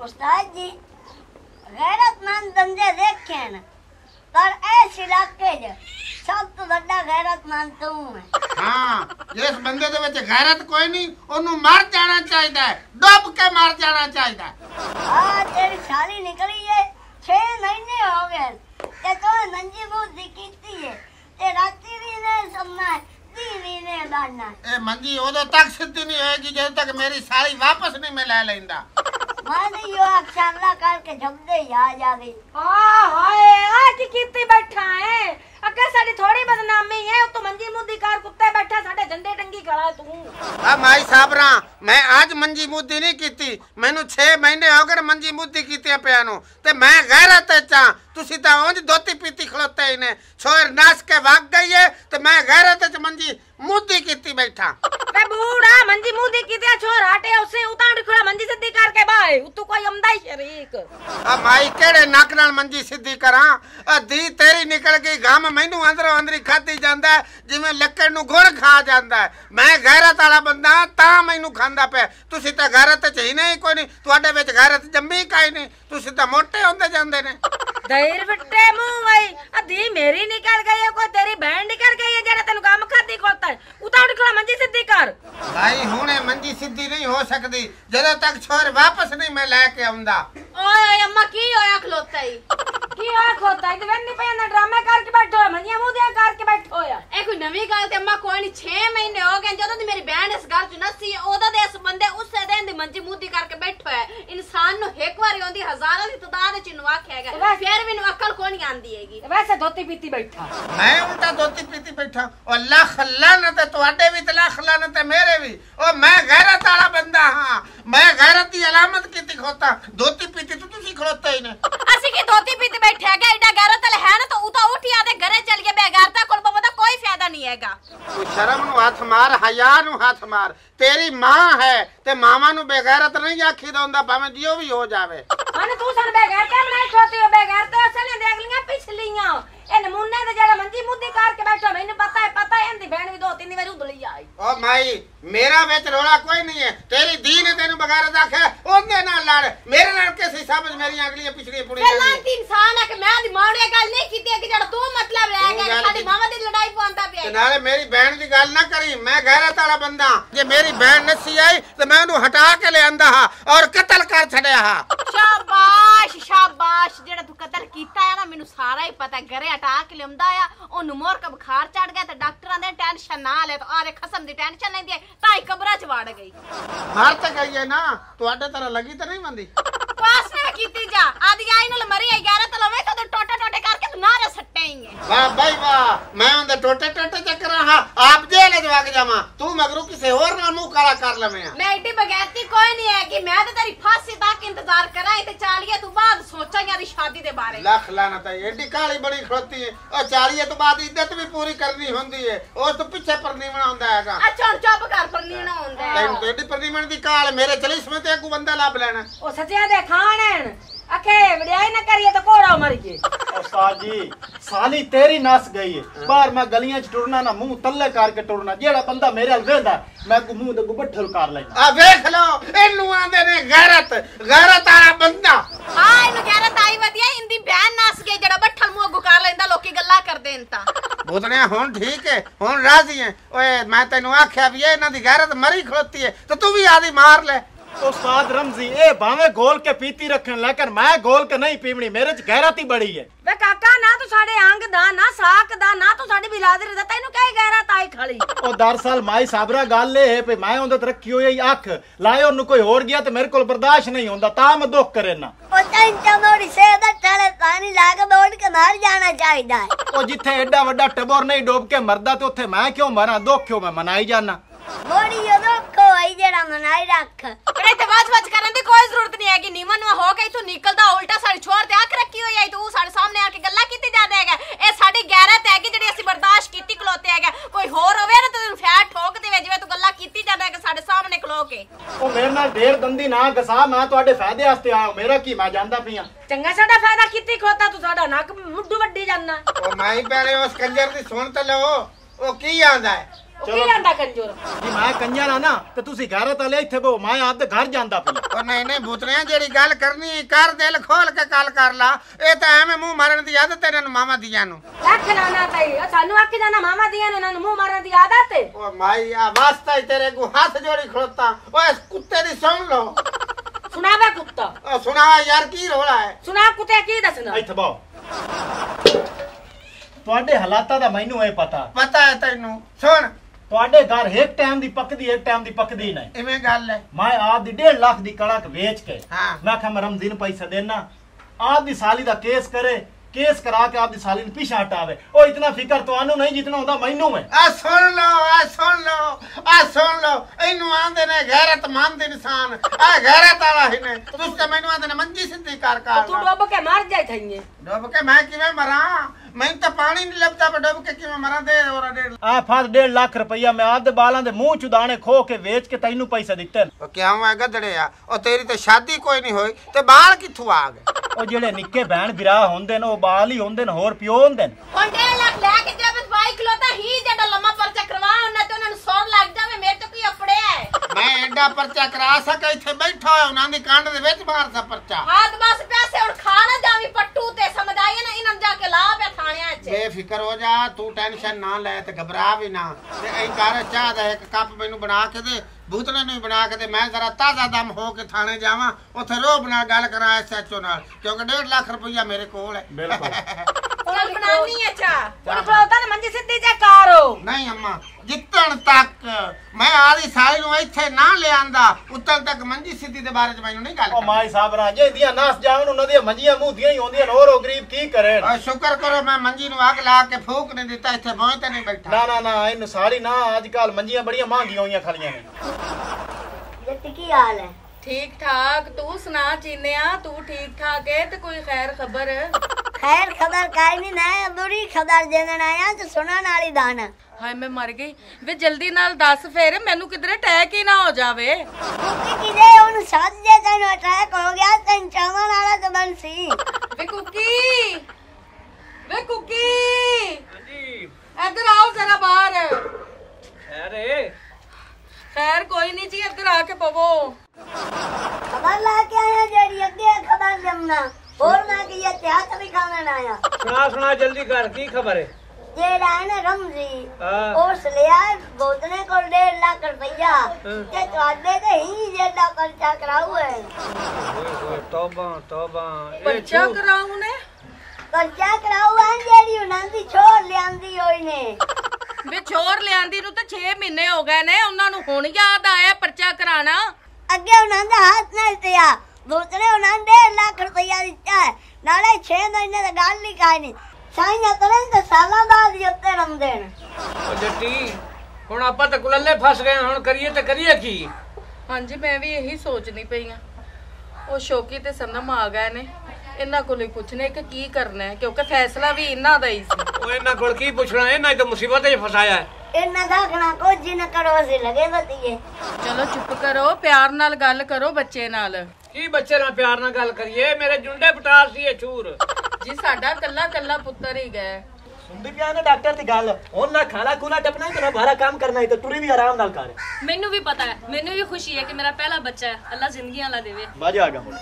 ਉਸਤਾਦ ਜੀ ਗੈਰਤਮੰਦ ਬੰਦੇ ਦੇਖੇ ਨੇ ਪਰ ਇਸ ਇਲਾਕੇ 'ਚ ਸਭ ਤੋਂ ਵੱਡਾ ਗੈਰਤਮੰਦ ਤੂੰ ਹੈ ਹਾਂ ਜਿਸ ਬੰਦੇ ਦੇ ਵਿੱਚ ਗੈਰਤ ਕੋਈ ਨਹੀਂ ਉਹਨੂੰ ਮਰ ਜਾਣਾ ਚਾਹੀਦਾ ਹੈ ਡੁੱਬ ਕੇ ਮਰ ਜਾਣਾ ਚਾਹੀਦਾ। ਆ ਤੇਰੀ ਸਾਲੀ ਨਿਕਲੀ ਏ 6 ਮਹੀਨੇ ਹੋ ਗਏ ਤੇ ਤੂੰ ਨੰਜੀ ਬੁੱਧੀ ਕੀਤੀ ਏ ਤੇ ਰਾਤੀ ਵੀ ਨੇ ਸੌਣਾ। ਇਹ ਮੰਜੀ ਉਦੋਂ ਤੱਕ ਸਿੱਧੀ ਨਹੀਂ ਹੋਏਗੀ ਜਦੋਂ ਤੱਕ ਮੇਰੀ ਸਾਲੀ ਵਾਪਸ ਨਹੀਂ ਮੈਂ ਲੈ ਲੈਂਦਾ ਮੈਂ ਨਹੀਂ ਉਹ ਅਕਸ਼ਾਲਾ ਕਰਕੇ ਜੰਦੇ ਹੀ ਆ ਜਾਵੇ ਆ ਹਾਏ ਆ ਕੀ ਕੀਤੀ ਬੈਠਾ ਹੈ ਅੱਗੇ ਸਾਡੀ ਥੋੜੀ ਬਦਨਾਮੀ ਹੈ ਉਹ ਤੂੰ ਮੰਜੀ ਮੁੱਦੀ ਕਾਰ ਕੁੱਤੇ ਬੈਠਾ ਸਾਡੇ ਝੰਡੇ ਟੰਗੀ ਖੜਾ ਤੂੰ। ਆ ਮਾਈ ਸਾਬਰਾ ਮੈਂ ਅੱਜ ਮੰਜੀ ਮੁੱਦੀ ਨਹੀਂ ਕੀਤੀ। ਮੈਨੂੰ 6 ਮਹੀਨੇ ਹੋ ਗਏ ਮੰਜੀ ਮੁੱਦੀ ਕੀਤੇ ਪਿਆ ਨੂੰ। ਤੇ ਮੈਂ ਗੈਰਤ ਚਾ ਤੁਸੀਂ ਤਾਂ ਉਂਝ ਦੋਤੀ ਪੀਤੀ ਖਲੋਤੇ ਹੀ ਨੇ। ਛੋਰ ਨਾਸ ਕੇ ਵਗ ਗਈ ਏ ਤੇ ਮੈਂ ਗੈਰਤ ਚ ਮੰਜੀ ਮੁੱਦੀ ਕੀਤੀ ਬੈਠਾ। ਵੇ ਬੂੜਾ ਮੰਜੀ ਮੁੱਦੀ ਕੀਤੀ ਛੋਰ ਹਟੇ ਉਸੇ ਉਤਾਂਡ ਖੜਾ ਮੰਜੀ ਸਿੱਧੀ ਕਰਕੇ ਬਾਏ। ਤੂੰ ਕੋਈ ਅਮਦਾ ਹੀ ਸ਼ਰੀਕ। ਆ ਮਾਈ ਕਿਹੜੇ ਨੱਕ ਨਾਲ ਮੰਜੀ ਸਿੱਧੀ ਕਰਾਂ? ਆ ਦੀ ਤੇਰੀ ਨਿਕਲ ਗਈ ਗਮ ਮੈਨੂੰ ਅੰਦਰੋਂ ਅੰਦਰੀ ਖਾਦੀ ਜਾਂਦਾ ਹੈ, ਜਿਵੇਂ ਲੱਕੜ ਨੂੰ ਗੁੜ ਖਾ ਜਾਂਦਾ ਹੈ। ਮੈਂ ਗੈਰਤ ਵਾਲਾ ਬੰਦਾ ਹਾਂ, ਤਾਂ ਮੈਨੂੰ ਖਾਂਦਾ ਪਿਆ ਤੁਸੀਂ ਤਾਂ ਗੈਰਤ ਚ ਹੀ ਨਹੀਂ ਕੋਈ ਨਹੀਂ। ਤੁਹਾਡੇ ਵਿੱਚ ਗੈਰਤ ਜੰਮੀ ਕਾਈ ਨਹੀਂ। ਤੁਸੀਂ ਤਾਂ ਮੋਟੇ ਹੁੰਦੇ ਜਾਂਦੇ ਨੇ। ਅਧੀ ਮੇਰੀ ਨਿਕਲ ਕੋਈ ਤੇਰੀ ਭੈਣ ਨਿਕਲ ਗਈ ਤੈਨੂੰ ਖੋਤਾ ਉਤਾਂਡ ਖੜਾ ਮੰਜੀ ਸਿੱਧੀ ਕਰ। ਭਾਈ ਹੁਣੇ ਮੰਜੀ ਸਿੱਧੀ ਨਹੀਂ ਹੋ ਸਕਦੀ। ਜਦੋਂ ਤੱਕ ਛੋਰ ਵਾਪਸ ਨਹੀਂ ਮੈਂ ਲੈ ਕੇ ਆਉਂਦਾ। ਓਏ ਓਏ ਅੰਮਾ ਕੀ ਹੋਇਆ ਖਲੋਤਾ ਈ? ਕੀ ਆ ਖੋਤਾ ਇਹ ਵੰਨੀ ਪਈ ਨਾ ਡਰਾਮੇ ਕਰਕੇ ਬੈਠੋ ਹੋਇਆ ਮੰਜੀਆਂ ਮੂਦੀਆਂ ਕਰਕੇ ਬੈਠੋ ਹੋਇਆ। ਇਹ ਕੋਈ ਨਵੀਂ ਗੱਲ ਤੇ ਅੰਮਾ ਕੋਈ ਨਹੀਂ 6 ਮਹੀਨੇ ਹੋ ਗਏ ਜਦੋਂ ਦੀ ਮੇਰੀ ਭੈਣ ਇਸ ਘਰ ਚ ਨਸੀ ਉਦੋਂ ਦੇ ਇਸ ਬੰਦੇ ਉਸੇ ਦਿਨ ਦੀ ਮੰਜੀ ਮੂਦੀ ਕਰਕੇ ਬੈਠਾ ਹੈ। ਇਨਸਾਨ ਨੂੰ ਇੱਕ ਵਾਰੀ ਆਉਂਦੀ ਹਜ਼ਾਰਾਂ ਦੀ ਤਦਾਦ ਵਿੱਚ ਇਹਨੂੰ ਆਖਿਆ ਫਿਰ ਵੀ ਇਹਨੂੰ ਅਕਲ ਕੋਈ ਨਹੀਂ ਆਂਦੀ ਹੈਗੀ। ਵੈਸੇ ਧੋਤੀ ਪੀਤੀ ਬੈਠਾ। ਮੈਂ ਉਲਟਾ ਦੋਤੀ ਪੀਤੀ ਬੈਠਾ। ਉਹ ਲੱਖ ਲਾਨਤ ਹੈ ਤੁਹਾਡੇ ਵੀ ਤੇ ਲੱਖ ਲਾਨਤ ਹੈ ਮੇਰੇ ਵੀ। ਉਹ ਮੈਂ ਗੈਰਤ ਵਾਲਾ ਬੰਦਾ ਹਾਂ। ਮੈਂ ਗੈਰਤ ਦੀ ਅਲਾਮਤ ਕੀਤੀ ਖੋਤਾ। ਦੋਤੀ ਪੀਤੀ ਤਾਂ ਤੁਸੀਂ ਖਲੋਤੇ ਹੀ ਨੇ। ਅਸੀਂ ਕੀ ਧੋਤੀ ਪੀਤੀ ਬੈਠੇ ਹੈਗੇ? ਐਡਾ ਗੈਰਤ ਵਾਲਾ ਹੈ ਨਾ ਤਾਂ ਉਹ ਤਾਂ ਉੱਠੀ ਆਦੇ ਘਰੇ ਚੱਲ ਗਿਆ ਬੇਗੈਰਤਾ ਕੋਲ ਬਾਬਾ ਦਾ ਕੋਈ ਫਾਇਦਾ ਨਹੀਂ ਹੈਗਾ। ਤੂੰ ਸ਼ਰਮ ਨੂੰ ਹੱਥ ਮਾਰ ਹਯਾ ਨੂੰ ਹੱਥ ਮਾਰ। ਤੇਰੀ ਮਾਂ ਹੈ ਤੇ ਮਾਵਾਂ ਨੂੰ ਬੇਗੈਰਤ ਨਹੀਂ ਆਖੀਦਾ ਹੁੰਦਾ ਭਾਵੇਂ ਜਿਉ ਵੀ ਹੋ ਜਾਵੇ। ਮਨ ਤੂੰ ਸਨ ਬੇਗੈਰ ਤੇ ਬਣਾਈ ਛੋਤੀ ਹੋ ਬੇਗੈਰ ਤੇ ਅਸਲੀਆਂ ਦੇਖ ਲੀਆਂ ਪਿਛਲੀਆਂ। ਇਹ ਨਮੂਨੇ ਤੇ ਜਿਹੜਾ ਮੰਜੀ ਮੁੱਦੀ ਕਰਕੇ ਬੈਠਾ ਮੈਨੂੰ ਪਤਾ ਹੈ ਪਤਾ ਹੈ ਇਹਦੀ ਭੈਣ ਵੀ ਦੋ ਤਿੰਨ ਵਾਰੀ ਉਧਲੀ ਆਈ। ਓ ਮਾਈ ਮੇਰਾ ਵਿੱਚ ਰੋਲਾ ਕੋਈ ਨਹੀਂ ਹੈ। ਤੇਰੀ ਦੀ ਨੇ ਤੈਨੂੰ ਬਗੈਰਤ ਆਖਿਆ ਉਹਦੇ ਨਾਲ ਲੜ। ਮੇਰੇ ਨਾਲ ਕਿਸੇ ਸਮਝ ਮੇਰੀਆਂ ਅਗਲੀਆਂ ਪਿਛਲੀਆਂ ਪੁੜੀਆਂ ਪਹਿਲਾਂ ਇਨਸਾਨ ਹੈ ਕਿ ਮੈਂ ਦੀ ਮਾੜੀ ਗੱਲ ਨਹੀਂ ਕੀਤੀ ਕਿ ਜਿਹੜਾ ਤੂੰ ਮਤਲਬ ਲੈ ਤੂੰ ਗਿਆ ਗੱਲ ਸਾਡੀ ਕੀਤੀ। ਮਾਵਾਂ ਦੀ ਲੜਾਈ ਪਵਾਉਂਦਾ ਪਿਆ ਤੇ। ਨਾਲੇ ਮੇਰੀ ਭੈਣ ਦੀ ਗੱਲ ਨਾ ਕਰੀ। ਮੈਂ ਗੈਰਤ ਵਾਲਾ ਬੰਦਾ। ਜੇ ਮੇਰੀ ਭੈਣ ਨੱਸੀ ਆਈ ਤੇ ਮੈਂ ਉਹਨੂੰ ਹਟਾ ਕੇ ਲਿਆਂਦਾ ਹਾਂ ਔਰ ਕਤਲ ਕਰ ਛੜਿਆ ਹਾਂ। ਸ਼ਾਬਾਸ਼ ਸ਼ਾਬਾਸ਼। ਜਿਹੜਾ ਤੂੰ ਕਤਲ ਕੀਤਾ ਹੈ ਨਾ ਮੈਨੂੰ ਸਾਰਾ ਹੀ ਪਤਾ। ਘਰੇ ਹਟਾ ਕੇ ਲਿਆਉਂਦਾ ਆ। ਉਹਨੂੰ ਮੋਰ ਕਾ ਬੁਖਾਰ ਚੜ ਗਿਆ ਤੇ ਡਾਕਟਰਾਂ ਦੇ ਟੈਨਸ਼ਨ ਨਾ ਲੈ। ਤਾਂ ਆਰੇ ਖਸਮ ਦੀ ਟੈਨਸ਼ਨ ਲੈਂਦੀ ਹੈ। ਤਾਂ ਹੀ ਕਬਰਾਂ ਚ ਵੜ ਗਈ। ਮਰ ਤਾਂ ਗਈ ਹੈ ਨਾ। ਤੁਹਾਡੇ ਤਰ੍ਹਾਂ ਲੱਗੀ ਤਾਂ ਨਹੀਂ ਬੰਦੀ ਪਾਸ ਨਾ ਕੀਤੀ ਜਾ। ਆਦੀ ਆਈ ਨਾਲ ਮਰੀ ਹੈ 11 ਤਾਂ ਲਵੇ ਤਾਂ ਟੋਟੇ ਟੋਟੇ ਕਰਕੇ ਤੂੰ ਨਾਰੇ ਸੱਟੇਂਗੇ ਵਾਹ ਬਾਈ ਵਾਹ ਮੈਂ ਉਹਦੇ ਟੋਟੇ ਟੋਟੇ ਚੱਕਰਾਂ ਹਾਂ ਆਪ ਜੇਲੇ ਜਵਾ ਕੇ ਜਾਵਾਂ। ਤੂੰ ਮਗਰੋਂ ਕਿਸੇ ਹੋਰ ਨਾਲ ਮੂੰਹ ਕਾਲਾ ਕਰ ਲਵੇਂ ਆ। ਮੈਂ ਇੱਡੀ ਬਗੈਰਤੀ ਕੋਈ ਨਹੀਂ ਹੈ ਕਿ ਮੈਂ ਤਾਂ ਤੇਰੀ ਫਾਂਸੀ ਤੱਕ ਇੰਤਜ਼ਾਰ ਕਰਾਂ ਤੇ ਚਾਲੀਏ ਤੋਂ ਬਾਅਦ ਸੋਚਾਂ ਯਾਰੀ ਸ਼ਾਦੀ ਦੇ ਬਾਰੇ। ਲੱਖ ਲਾਨਤ ਹੈ ਏਡੀ ਕਾਲੀ ਬੜੀ ਖੜੋਤੀ ਹੈ ਉਹ 40 ਤੋਂ ਬਾਅਦ ਇੱਜ਼ਤ ਵੀ ਪੂਰੀ ਕਰਨੀ ਹੁੰਦੀ ਹੈ ਉਸ ਤੋਂ ਪਿੱਛੇ ਪਰਨੀਵਣਾ ਹੁੰਦਾ ਹੈਗਾ। ਅੱਛਾ ਚੁੱਪ ਕਰ ਪਰ ਨੀਣਾ ਹੁੰਦਾ ਹੈ। ਤੈਨੂੰ ਤੇ ਏਡੀ ਪਰਨੀਵਣ ਦੀ ਕਾਲ ਮੇਰੇ ਚਲੀ ਸਮੇਂ ਤੇ ਅੱਗੂ ਬੰਦਾ ਲੱਭ ਲੈਣਾ। ਉਹ ਸੱਚਿਆਂ ਦੇ ਖਾਣਨ ਅਖੇ ਵੜਿਆਈ ਨਾ ਕਰੀਏ ਤਾਂ ਕੋੜਾ ਮਰ ਜੇ ਉਸਤਾਦ ਜੀ ਸਾਲੀ ਤੇਰੀ ਨਸ ਗਈ ਹੈ ਬਾਹਰ ਮੈਂ ਗਲੀਆਂ 'ਚ ਟੁਰਨਾ ਨਾ ਮੂੰਹ ਤੱਲੇ ਕਰਕੇ ਟੁਰਨਾ ਜਿਹੜਾ ਬੰਦਾ ਮੇਰੇ ਹਲ ਵੇਂਦਾ ਮੈਂ ਕੋ ਮੂੰਹ ਦੇ ਗੁੱਠਲ ਕਰ ਲੈਣਾ ਆ ਵੇਖ ਲਓ ਇਹਨੂੰ ਆਂਦੇ ਨੇ ਗੈਰਤ ਗੈਰਤ ਵਾਲਾ ਬੰਦਾ ਹਾਂ ਇਹਨੂੰ ਗੈਰਤ ਆਈ ਵਧੀਆ ਇੰਦੀ ਬਹਿਨ ਨਸ ਗਈ ਜਿਹੜਾ ਬੱਠਲ ਮੂੰਹ ਗੁਕਾਰ ਲੈਂਦਾ ਲੋਕੀ ਗੱਲਾਂ ਕਰਦੇ ਨੇ ਤਾਂ ਬੋਤਨੇ ਹੁਣ ਠੀਕ ਹੈ ਹੁਣ ਰਾਜ਼ੀ ਹੈ ਓਏ ਮੈਂ ਤੈਨੂੰ ਆਖਿਆ ਵੀ ਇਹ ਇਹਨਾਂ ਦੀ ਗੈਰਤ ਮਰੀ ਖਲੋਤੀ ਹੈ ਤੇ ਤੂੰ ਵੀ ਆਦੀ ਮਾਰ ਲੈ ਉਸਤਾਦ ਰਮਜ਼ੀ ਇਹ ਭਾਵੇਂ ਗੋਲ ਕੇ ਪੀਤੀ ਰੱਖਣ ਲੇਕਿਨ ਮੈਂ ਗੋਲ ਕੇ ਨਹੀਂ ਪੀਵਣੀ ਮੇਰੇ 'ਚ ਗੈਰਤ ਹੀ ਬੜੀ ਹੈ। ਵੇ ਕਾਕਾ ਨਾ ਤੂੰ ਸਾਡੇ ਅੰਗ ਦਾ ਨਾ ਸਾਕ ਦਾ ਨਾ ਤੂੰ ਸਾਡੀ ਬਿਰਾਦਰੀ ਦਾ ਤੈਨੂੰ ਕਹੇ ਗੈਰਾ ਤਾਈ ਖੜੀ ਉਹ ਦਰਸਲ ਮਾਈ ਸਾਬਰਾ ਗੱਲ ਇਹ ਹੈ ਵੀ ਮੈਂ ਉਹਦੇ ਤੇ ਰੱਖੀ ਹੋਈ ਅੱਖ। ਲਾਏ ਉਹਨੂੰ ਕੋਈ ਹੋਰ ਗਿਆ ਤੇ ਮੇਰੇ ਕੋਲ ਬਰਦਾਸ਼ਤ ਨਹੀਂ ਹੁੰਦਾ ਤਾਂ ਮੈਂ ਦੁੱਖ ਕਰੇ ਨਾ ਉਹ ਤਾਂ ਮੋੜੀ ਸੇ ਦਾ ਟਲੇ ਪਾਣੀ ਲਾ ਕੇ ਦੌੜ ਕੇ ਮਾਰ ਜਾਣਾ ਚਾਹੀਦਾ ਉਹ ਜਿੱਥੇ ਐਡਾ ਵੱਡਾ ਟਬਰ ਨਹੀਂ ਡੋਬ ਕੇ ਮਰਦਾ ਤੇ ਉੱਥੇ ਮੈਂ ਕਿਉਂ ਮਰਾਂ? ਦੁੱਖ ਕਿਉਂ ਮੈਂ ਮਨਾਈ ਜਾਣਾ ਮੋੜੀ ਉਹ ਕੋਈ ਜਿਹੜਾ ਮਨਾਈ ਰੱਖ। ਪਰ ਇੱਥੇ ਬਾਤ ਬਾਤ ਕਰਨ ਦੀ ਕੋਈ ਜ਼ਰੂਰਤ ਨਹੀਂ ਹੈਗੀ। ਨੀਮਨ ਨੂੰ ਹੋ ਕੇ ਤੂੰ ਨਿਕਲਦਾ ਉਲਟਾ ਸਾਡੀ ਛੋਰ ਤੇ ਅੱਖ ਰੱਖੀ ਹੋਈ ਹੈ। ਤੂੰ ਸਾਡੇ ਸਾਹਮਣੇ ਆ ਕੇ ਗੱਲਾਂ ਕੀਤੀ ਜਾਂਦਾ ਹੈਗਾ। ਇਹ ਸਾਡੀ ਗੈਰਤ ਹੈਗੀ ਜਿਹੜੀ ਅਸੀਂ ਬਰਦਾਸ਼ਤ ਕੀਤੀ ਖਲੋਤੇ ਹੈਗਾ। ਕੋਈ ਹੋਰ ਹੋਵੇ ਨਾ ਤੇ ਤੈਨੂੰ ਫੈਰ ਠੋਕ ਦੇਵੇ ਜਿਵੇਂ ਤੂੰ ਗੱਲਾਂ ਕੀਤੀ ਜਾਂਦਾ ਹੈਗਾ ਸਾਡੇ ਸਾਹਮਣੇ ਖਲੋ ਕੇ। ਉਹ ਮੇਰੇ ਨਾਲ ਢੇਰ ਦੰਦੀ ਨਾ ਗਸਾ ਮੈਂ ਤੁਹਾਡੇ ਫਾਇਦੇ ਵਾਸਤੇ ਆਇਆ। ਮੇਰਾ ਕੀ ਮੈਂ ਜਾਂਦਾ ਪਿਆ ਚੰਗਾ ਸਾਡਾ ਫਾਇਦਾ ਕੀਤੀ ਖੋਤਾ ਤੂੰ ਸਾਡਾ ਨੱਕ ਮੁੱਢੂ ਵੱਡੀ ਜਾਨਾ ਉਹ ਮਾਈ ਭੈਣੇ ਉਸ ਕੰਜਰ ਦੀ ਸੁਣ ਤੇ ਲਓ। ਉਹ ਕੀ ਆਂਦਾ ਹੈ? ਕੀ ਲੈਂਦਾ ਕੰਜੂਰ? ਜੀ ਮੈਂ ਕੰਜਰ ਆ ਨਾ ਤੇ ਤੁਸੀਂ ਘਰ ਵਾਲੇ ਇੱਥੇ ਬੋ ਮੈਂ ਆਪਦੇ ਘਰ ਜਾਂਦਾ ਪਿਆ ਉਹ ਨਹੀਂ ਨਹੀਂ ਬੂਤਰਿਆਂ ਜਿਹੜੀ ਗੱਲ ਕਰਨੀ ਕਰ ਦਿਲ ਖੋਲ ਕੇ ਗੱਲ ਕਰ ਲਾ। ਇਹ ਤਾਂ ਐਵੇਂ ਮੂੰਹ ਮਾਰਨ ਦੀ ਆਦਤ ਇਹਨਾਂ ਨੂੰ ਮਾਮਾ ਦੀਆਂ ਨੂੰ। ਲੱਖ ਨਾ ਨਾ ਤਈ ਉਹ ਸਾਨੂੰ ਆਖੀ ਜਾਣਾ ਮਾਮਾ ਦੀਆਂ ਨੇ ਇਹਨਾਂ ਨੂੰ ਮੂੰਹ ਮਾਰਨ ਦੀ ਆਦਤ ਹੈ। ਉਹ ਮਾਈ ਆ ਵਾਸਤਾ ਹੀ ਤੇਰੇ ਕੋ ਹੱਥ ਜੋੜੀ ਖੜੋਤਾ ਓਏ ਇਸ ਕੁੱਤੇ ਦੀ ਸੁਣ ਲਓ। ਸੁਣਾਵੇ ਕੁੱਤਾ? ਉਹ ਸੁਣਾ ਯਾਰ ਕੀ ਰੋਲਾ ਹੈ? ਸੁਣਾ ਕੁੱਤੇ ਕੀ ਦੱਸਣਾ? ਇੱਥੇ ਬੋ ਤੁਹਾਡੇ ਹਾਲਾਤਾਂ ਦਾ ਮੈਨੂੰ ਇਹ ਪਤਾ। ਪਤਾ ਹੈ ਤੈਨੂੰ। ਸੁਣ ਤੁਹਾਡੇ ਘਰ ਇੱਕ ਟਾਈਮ ਦੀ ਪੱਕਦੀ ਇੱਕ ਟਾਈਮ ਦੀ ਪੱਕਦੀ ਨਹੀਂ ਇਵੇਂ ਗੱਲ ਹੈ ਮੈਂ ਆਪ ਦੀ 1.5 ਲੱਖ ਦੀ ਕਣਕ ਵੇਚ ਕੇ। ਮੈਂ ਕਿਹਾ ਮੈਂ ਰਮਜ਼ੀਨ ਪੈਸੇ ਦੇਣਾ ਆਪ ਦੀ ਸਾਲੀ ਦਾ ਕੇਸ ਕਰੇ ਕੇਸ ਕਰਾ ਕੇ ਆਪ ਦੀ ਸਾਲੀ ਨੂੰ ਪਿੱਛਾ ਹਟਾਵੇ। ਉਹ ਇਤਨਾ ਫਿਕਰ ਤੁਹਾਨੂੰ ਨਹੀਂ ਜਿਤਨਾ ਹੁੰਦਾ ਮੈਨੂੰ ਹੈ ਆ ਸੁਣ ਲਓ ਆ ਸੁਣ ਲਓ ਆ ਸੁਣ ਲਓ। ਇਹਨੂੰ ਆਂਦੇ ਨੇ ਗੈਰਤਮੰਦ ਇਨਸਾਨ। ਆ ਗੈਰਤ ਵਾਲਾ ਹੀ ਨੇ। ਤੁਸੀਂ ਤਾਂ ਮੈਨੂੰ ਆਂਦੇ ਨੇ ਮੰਜੀ ਸਿੱਧੀ ਕਰ ਕਰ ਤੂੰ ਡੁੱਬ ਕੇ ਮਰ ਜਾਈ ਥਈਏ। ਡੁੱਬ ਕੇ ਮੈਂ ਕਿਵੇਂ ਮਰਾਂ? ਮੈਨੂੰ ਤਾਂ ਪਾਣੀ ਨਹੀਂ ਲੱਭਦਾ ਪਰ ਡੁੱਬ ਕੇ ਕਿਵੇਂ ਮਰਾਂ ਦੇ ਹੋਰ ਡੇਢ ਆ ਫਾਦ 1.5 ਲੱਖ ਰੁਪਈਆ ਮੈਂ ਆਪਦੇ ਬਾਲਾਂ ਦੇ ਮੂੰਹ ਚੁਦਾਣੇ ਖੋ ਕੇ ਵੇਚ ਕੇ ਤੈਨੂੰ ਪੈਸੇ ਦਿੱਤੇ। ਉਹ ਕਿਉਂ ਹੈ ਗਧੜਿਆ ਉਹ ਤੇਰੀ ਤੇ ਸ਼ਾਦੀ ਕੋਈ ਨਹੀਂ ਹੋਈ ਤੇ ਬਾਲ ਕਿੱਥੋਂ ਆ ਗਏ? ਉਹ ਜਿਹੜੇ ਨਿੱਕੇ ਭੈਣ ਵਿਰਾਹ ਹੁੰਦੇ ਨੇ ਉਹ ਬਾਲ ਹੀ ਹੁੰਦੇ ਨੇ ਹੋਰ ਪਿਓ ਹੁੰਦੇ ਨੇ। ਹੁਣ ਡੇਢ ਲੱਖ ਲੈ ਕੇ ਜਾਵੇ ਬਾਈ ਖਲੋਤਾ ਹੀ ਜਿਹੜਾ ਲੰਮਾ ਪਰਚਾ ਕਰਵਾ ਉਹਨਾਂ ਤੇ ਉਹਨਾਂ ਨੂੰ ਸੌਣ ਲੱਗ ਜਾਵੇ ਮੇਰੇ ਤੋਂ ਕੀ ਅਪੜਿਆ ਹੈ? ਮੈਂ ਐਡਾ ਪਰਚਾ ਕਰਾ ਸਕਾਂ ਇੱਥੇ ਬੈਠਾ ਉਹਨਾਂ ਦੀ ਕੰਡ ਦੇ ਵਿੱਚ ਮਾਰਦਾ ਪਰਚਾ। ਹਾਥ ਬਸ ਪੈਸੇ ਹੁਣ ਖਾ ਨਾ ਜਾਵੀਂ ਪੱਟੂ ਤੇ ਸਮਝ ਆਈ ਨਾ ਇਹਨਾਂ ਜਾ ਕੇ ਲਾ ਪਿਆ ਥਾਣਿਆਂ 'ਚ ਬੇਫਿਕਰ ਹੋ ਜਾ ਤੂੰ ਟੈਨਸ਼ਨ ਨਾ ਲੈ ਤੇ ਘਬਰਾ ਵੀ ਨਾ। ਤੇ ਐਂ ਕਰ ਚਾਹ ਦਾ ਇੱਕ ਕੱਪ ਮੈਨੂੰ ਬਣਾ ਕੇ ਦੇ ਬੂਤਲੇ ਨੂੰ ਬਣਾ ਕੇ ਦੇ ਮੈਂ ਜ਼ਰਾ ਤਾਜ਼ਾ ਦਮ ਹੋ ਕੇ ਥਾਣੇ ਜਾਵਾਂ ਉੱਥੇ ਰੋਬ ਨਾਲ ਗੱਲ ਕਰਾਂ ਐਸਐਚਓ ਨਾਲ ਕਿਉਂਕਿ 1.5 ਲੱਖ ਰੁਪਈਆ ਮੇਰੇ ਕੋਲ ਹੈ। ਬਿਲਕੁਲ। ਚੱਲ ਬਣਾਉਣੀ ਹੈ ਚਾਹ। ਹੁਣ ਖਲੋਤਾ ਤੇ ਮੰਜੀ ਸਿੱਧੀ ਜਾ ਕਾਰੋ। ਨਹੀਂ ਅੰਮਾ ਜਿੱਤਣ ਤੱਕ ਮੈਂ ਆਦੀ ਸਾਲੀ ਨੂੰ ਇੱਥੇ ਨਾ ਲਿਆਂਦਾ ਉੱਤਲ ਤੱਕ ਮੰਜੀ ਸਿੱਧੀ ਦੇ ਬਾਰੇ ਚ ਮੈਨੂੰ ਨਹੀਂ ਗੱਲ ਉਹ ਮਾਈ ਸਾਹਿਬ ਰਾਜੇ ਦੀਆਂ ਨਾਸ ਜਾਵਣ ਉਹਨਾਂ ਦੀਆਂ ਮੰਜੀਆਂ ਮੂੰਹਦੀਆਂ ਹੀ ਹੁੰਦੀਆਂ ਨੇ ਹੋਰ ਉਹ ਗਰੀਬ ਕੀ ਕਰਨ ਔਰ ਸ਼ੁਕਰ ਕਰੋ ਮੈਂ ਮੰਜੀ ਨੂੰ ਅੱਗ ਲਾ ਕੇ ਫੂਕ ਨਹੀਂ ਦਿੱਤਾ ਇੱਥੇ ਬੋਝ ਤੇ ਨਹੀਂ ਬੈਠਾ। ਨਾ ਨਾ ਨਾ ਇਹਨੂੰ ਸਾਰੀ ਨਾ ਅੱਜ ਕੱਲ ਮੰਜੀਆਂ ਬੜੀਆਂ ਮਹਿੰਗੀਆਂ ਹੋਈਆਂ ਖਲੀਆਂ ਨੇ। ਜੱਟ ਕੀ ਹਾਲ ਹੈ ਠੀਕ ਠਾਕ ਤੂੰ ਸੁਣਾ ਚੀਨਿਆ ਤੂੰ ਠੀਕ ਠਾਕ ਹੈ ਤੇ ਕੋਈ ਖੈਰ ਖਬਰ ਖੈਰ ਖਬਰ ਕਾਈ ਨਹੀਂ ਨਾ ਬੁਰੀ ਖਬਰ ਦੇਣ ਆਇਆ ਤੇ ਸੁਣਨ ਵਾਲੀ ਦਾਨ ਹਾਏ ਮੈਂ ਮਰ ਗਈ ਵੇ ਜਲਦੀ ਨਾਲ ਦੱਸ ਫੇਰ ਮੈਨੂੰ ਕਿਧਰੇ ਟੈਕ ਹੀ ਨਾ ਹੋ ਜਾਵੇ ਕੁੱਕੀ ਕਿਦੇ ਉਹਨੂੰ ਸਾਧ ਜੇ ਤੈਨੂੰ ਅਟੈਕ ਹੋ ਗਿਆ ਤੈਨੂੰ ਚਾਵਣ ਵਾਲਾ ਤਾਂ ਬਣ ਸੀ ਵੇ ਕੁੱਕੀ ਵੇ ਕੁੱਕੀ ਹਾਂਜੀ ਇੱਧਰ ਆਓ ਜ਼ਰਾ ਬਾਹਰ ਅਰੇ ਖੈਰ ਕੋਈ ਨਹੀਂ ਜੀ ਇੱਧਰ ਆ ਕੇ ਪਵੋ ਖਬਰ ਲਾ ਕੇ ਆਇਆ ਜਿਹੜੀ ਅੱਗੇ ਖਬਰ ਜਮਨਾ ਹੋਰ ਮੈਂ ਕਿ ਇਹ ਤਿਆਤ ਵੀ ਖਾਣ ਆਇਆ ਸੁਣਾ ਸੁਣਾ ਜਲਦੀ ਕਰ ਕੀ ਖਬਰ ਹੈ ਜਿਹੜਾ ਹੈ ਨਾ ਰਮਜ਼ੀ ਹਾਂ। ਉਸ ਲਿਆ ਬੋਤਨੇ ਕੋਲ 1.5 ਲੱਖ ਰੁਪਈਆ ਤੇ ਤੁਹਾਡੇ ਤੇ ਹੀ ਜਿਹੜਾ ਪਰਚਾ ਕਰਾਉ ਹੈ ਓਏ ਹੋਏ ਤੋਬਾ ਤੋਬਾ ਇਹ ਬੱਚਾ ਝੂਠ। ਕਰਾਉ ਨੇ ਪਰਚਾ ਕਰਾਉ ਹੈ ਜਿਹੜੀ ਦੀ ਛੋੜ ਲਿਆਂਦੀ ਨੇ ਵੇ ਛੋਰ ਲਿਆਂਦੀ ਨੂੰ ਤਾਂ 6 ਮਹੀਨੇ ਹੋ ਗਏ ਨੇ ਉਹਨਾਂ ਨੂੰ ਹੁਣ ਯਾਦ ਆਇਆ ਪਰਚਾ ਕਰਾਣਾ? ਅੱਗੇ ਉਹਨਾਂ ਦਾ ਹੱਥ ਨਾਲ ਪਿਆ। ਬੋਤਨੇ ਉਹਨਾਂ 1.5 ਲੱਖ ਰੁਪਈਆ ਦਿੱਤਾ। ਨਾਲੇ 6 ਮਹੀਨੇ ਦਾ ਗੱਲ ਨਹੀਂ ਕਾਈ ਨਹੀਂ। ਸਾਈਆਂ ਤਰਨ ਤੇ ਸਾਲਾਂ ਬਾਅਦ ਹੀ ਉੱਤੇ ਰਮਦੇ ਨੇ ਉਹ ਜੱਟੀ ਹੁਣ ਆਪਾਂ ਤਾਂ ਕੁਲੱਲੇ ਫਸ ਗਏ ਹੁਣ ਕਰੀਏ ਤੇ ਕਰੀਏ ਕੀ? ਹਾਂਜੀ ਮੈਂ ਵੀ ਇਹੀ ਸੋਚਦੀ ਪਈ ਆ ਉਹ ਸ਼ੋਕੀ ਤੇ ਸਨਮ ਆ ਗਏ ਨੇ। ਇਹਨਾਂ ਕੋਲ ਹੀ ਪੁੱਛਨੇ ਕਿ ਕੀ ਕਰਨਾ ਹੈ ਕਿਉਂਕਿ ਫੈਸਲਾ ਵੀ ਇਹਨਾਂ ਦਾ ਹੀ ਸੀ। ਉਹ ਇਹਨਾਂ ਕੋਲ ਕੀ ਪੁੱਛਣਾ ਇਹਨਾਂ ਹੀ ਤਾਂ ਮੁਸੀਬਤ 'ਚ ਫਸਾਇਆ ਹੈ। ਇਹਨਾਂ ਦਾ ਖਣਾ ਕੁਝ ਨਾ ਕਰੋ ਅਸੀਂ ਲਗੇ ਬਤੀਏ ਚਲੋ ਚੁੱਪ ਕਰੋ ਪਿਆਰ ਨਾਲ ਗੱਲ ਕਰੋ ਬੱਚੇ ਨਾਲ। ਕੀ ਬੱਚੇ ਨਾਲ ਪਿਆਰ ਨਾਲ ਗੱਲ ਕਰੀਏ? ਮੇਰੇ ਜੁੰਡੇ ਪਟਾਰ ਸੀ ਇਹ ਛੂਰ ਜੀ ਸਾਡਾ ਕੱਲਾ ਕੱਲਾ ਪੁੱਤਰ ਹੀ ਗਏ ਸੁਣਦੀ ਪਿਆ ਨਾ ਡਾਕਟਰ ਦੀ ਗੱਲ। ਹੁਣ ਨਾ ਖਾਣਾ ਖੂਣਾ ਟਪਣਾ ਤੇ ਨਾ ਭਾਰਾ ਕੰਮ ਕਰਨਾ ਹੀ ਤੇ ਤੁਰੀ ਵੀ ਆਰਾਮ ਨਾਲ ਕਰ ਮੈਨੂੰ ਵੀ ਪਤਾ ਹੈ ਮੈਨੂੰ ਵੀ ਖੁਸ਼ੀ ਹੈ ਕਿ ਮੇਰਾ ਪਹਿਲਾ ਬੱਚਾ ਹੈ। ਅੱਲਾ ਜ਼ਿੰਦਗੀਆਂ ਲਾ ਦੇਵੇ। ਮਜ਼ਾ ਆ ਗਿਆ ਹੁਣ।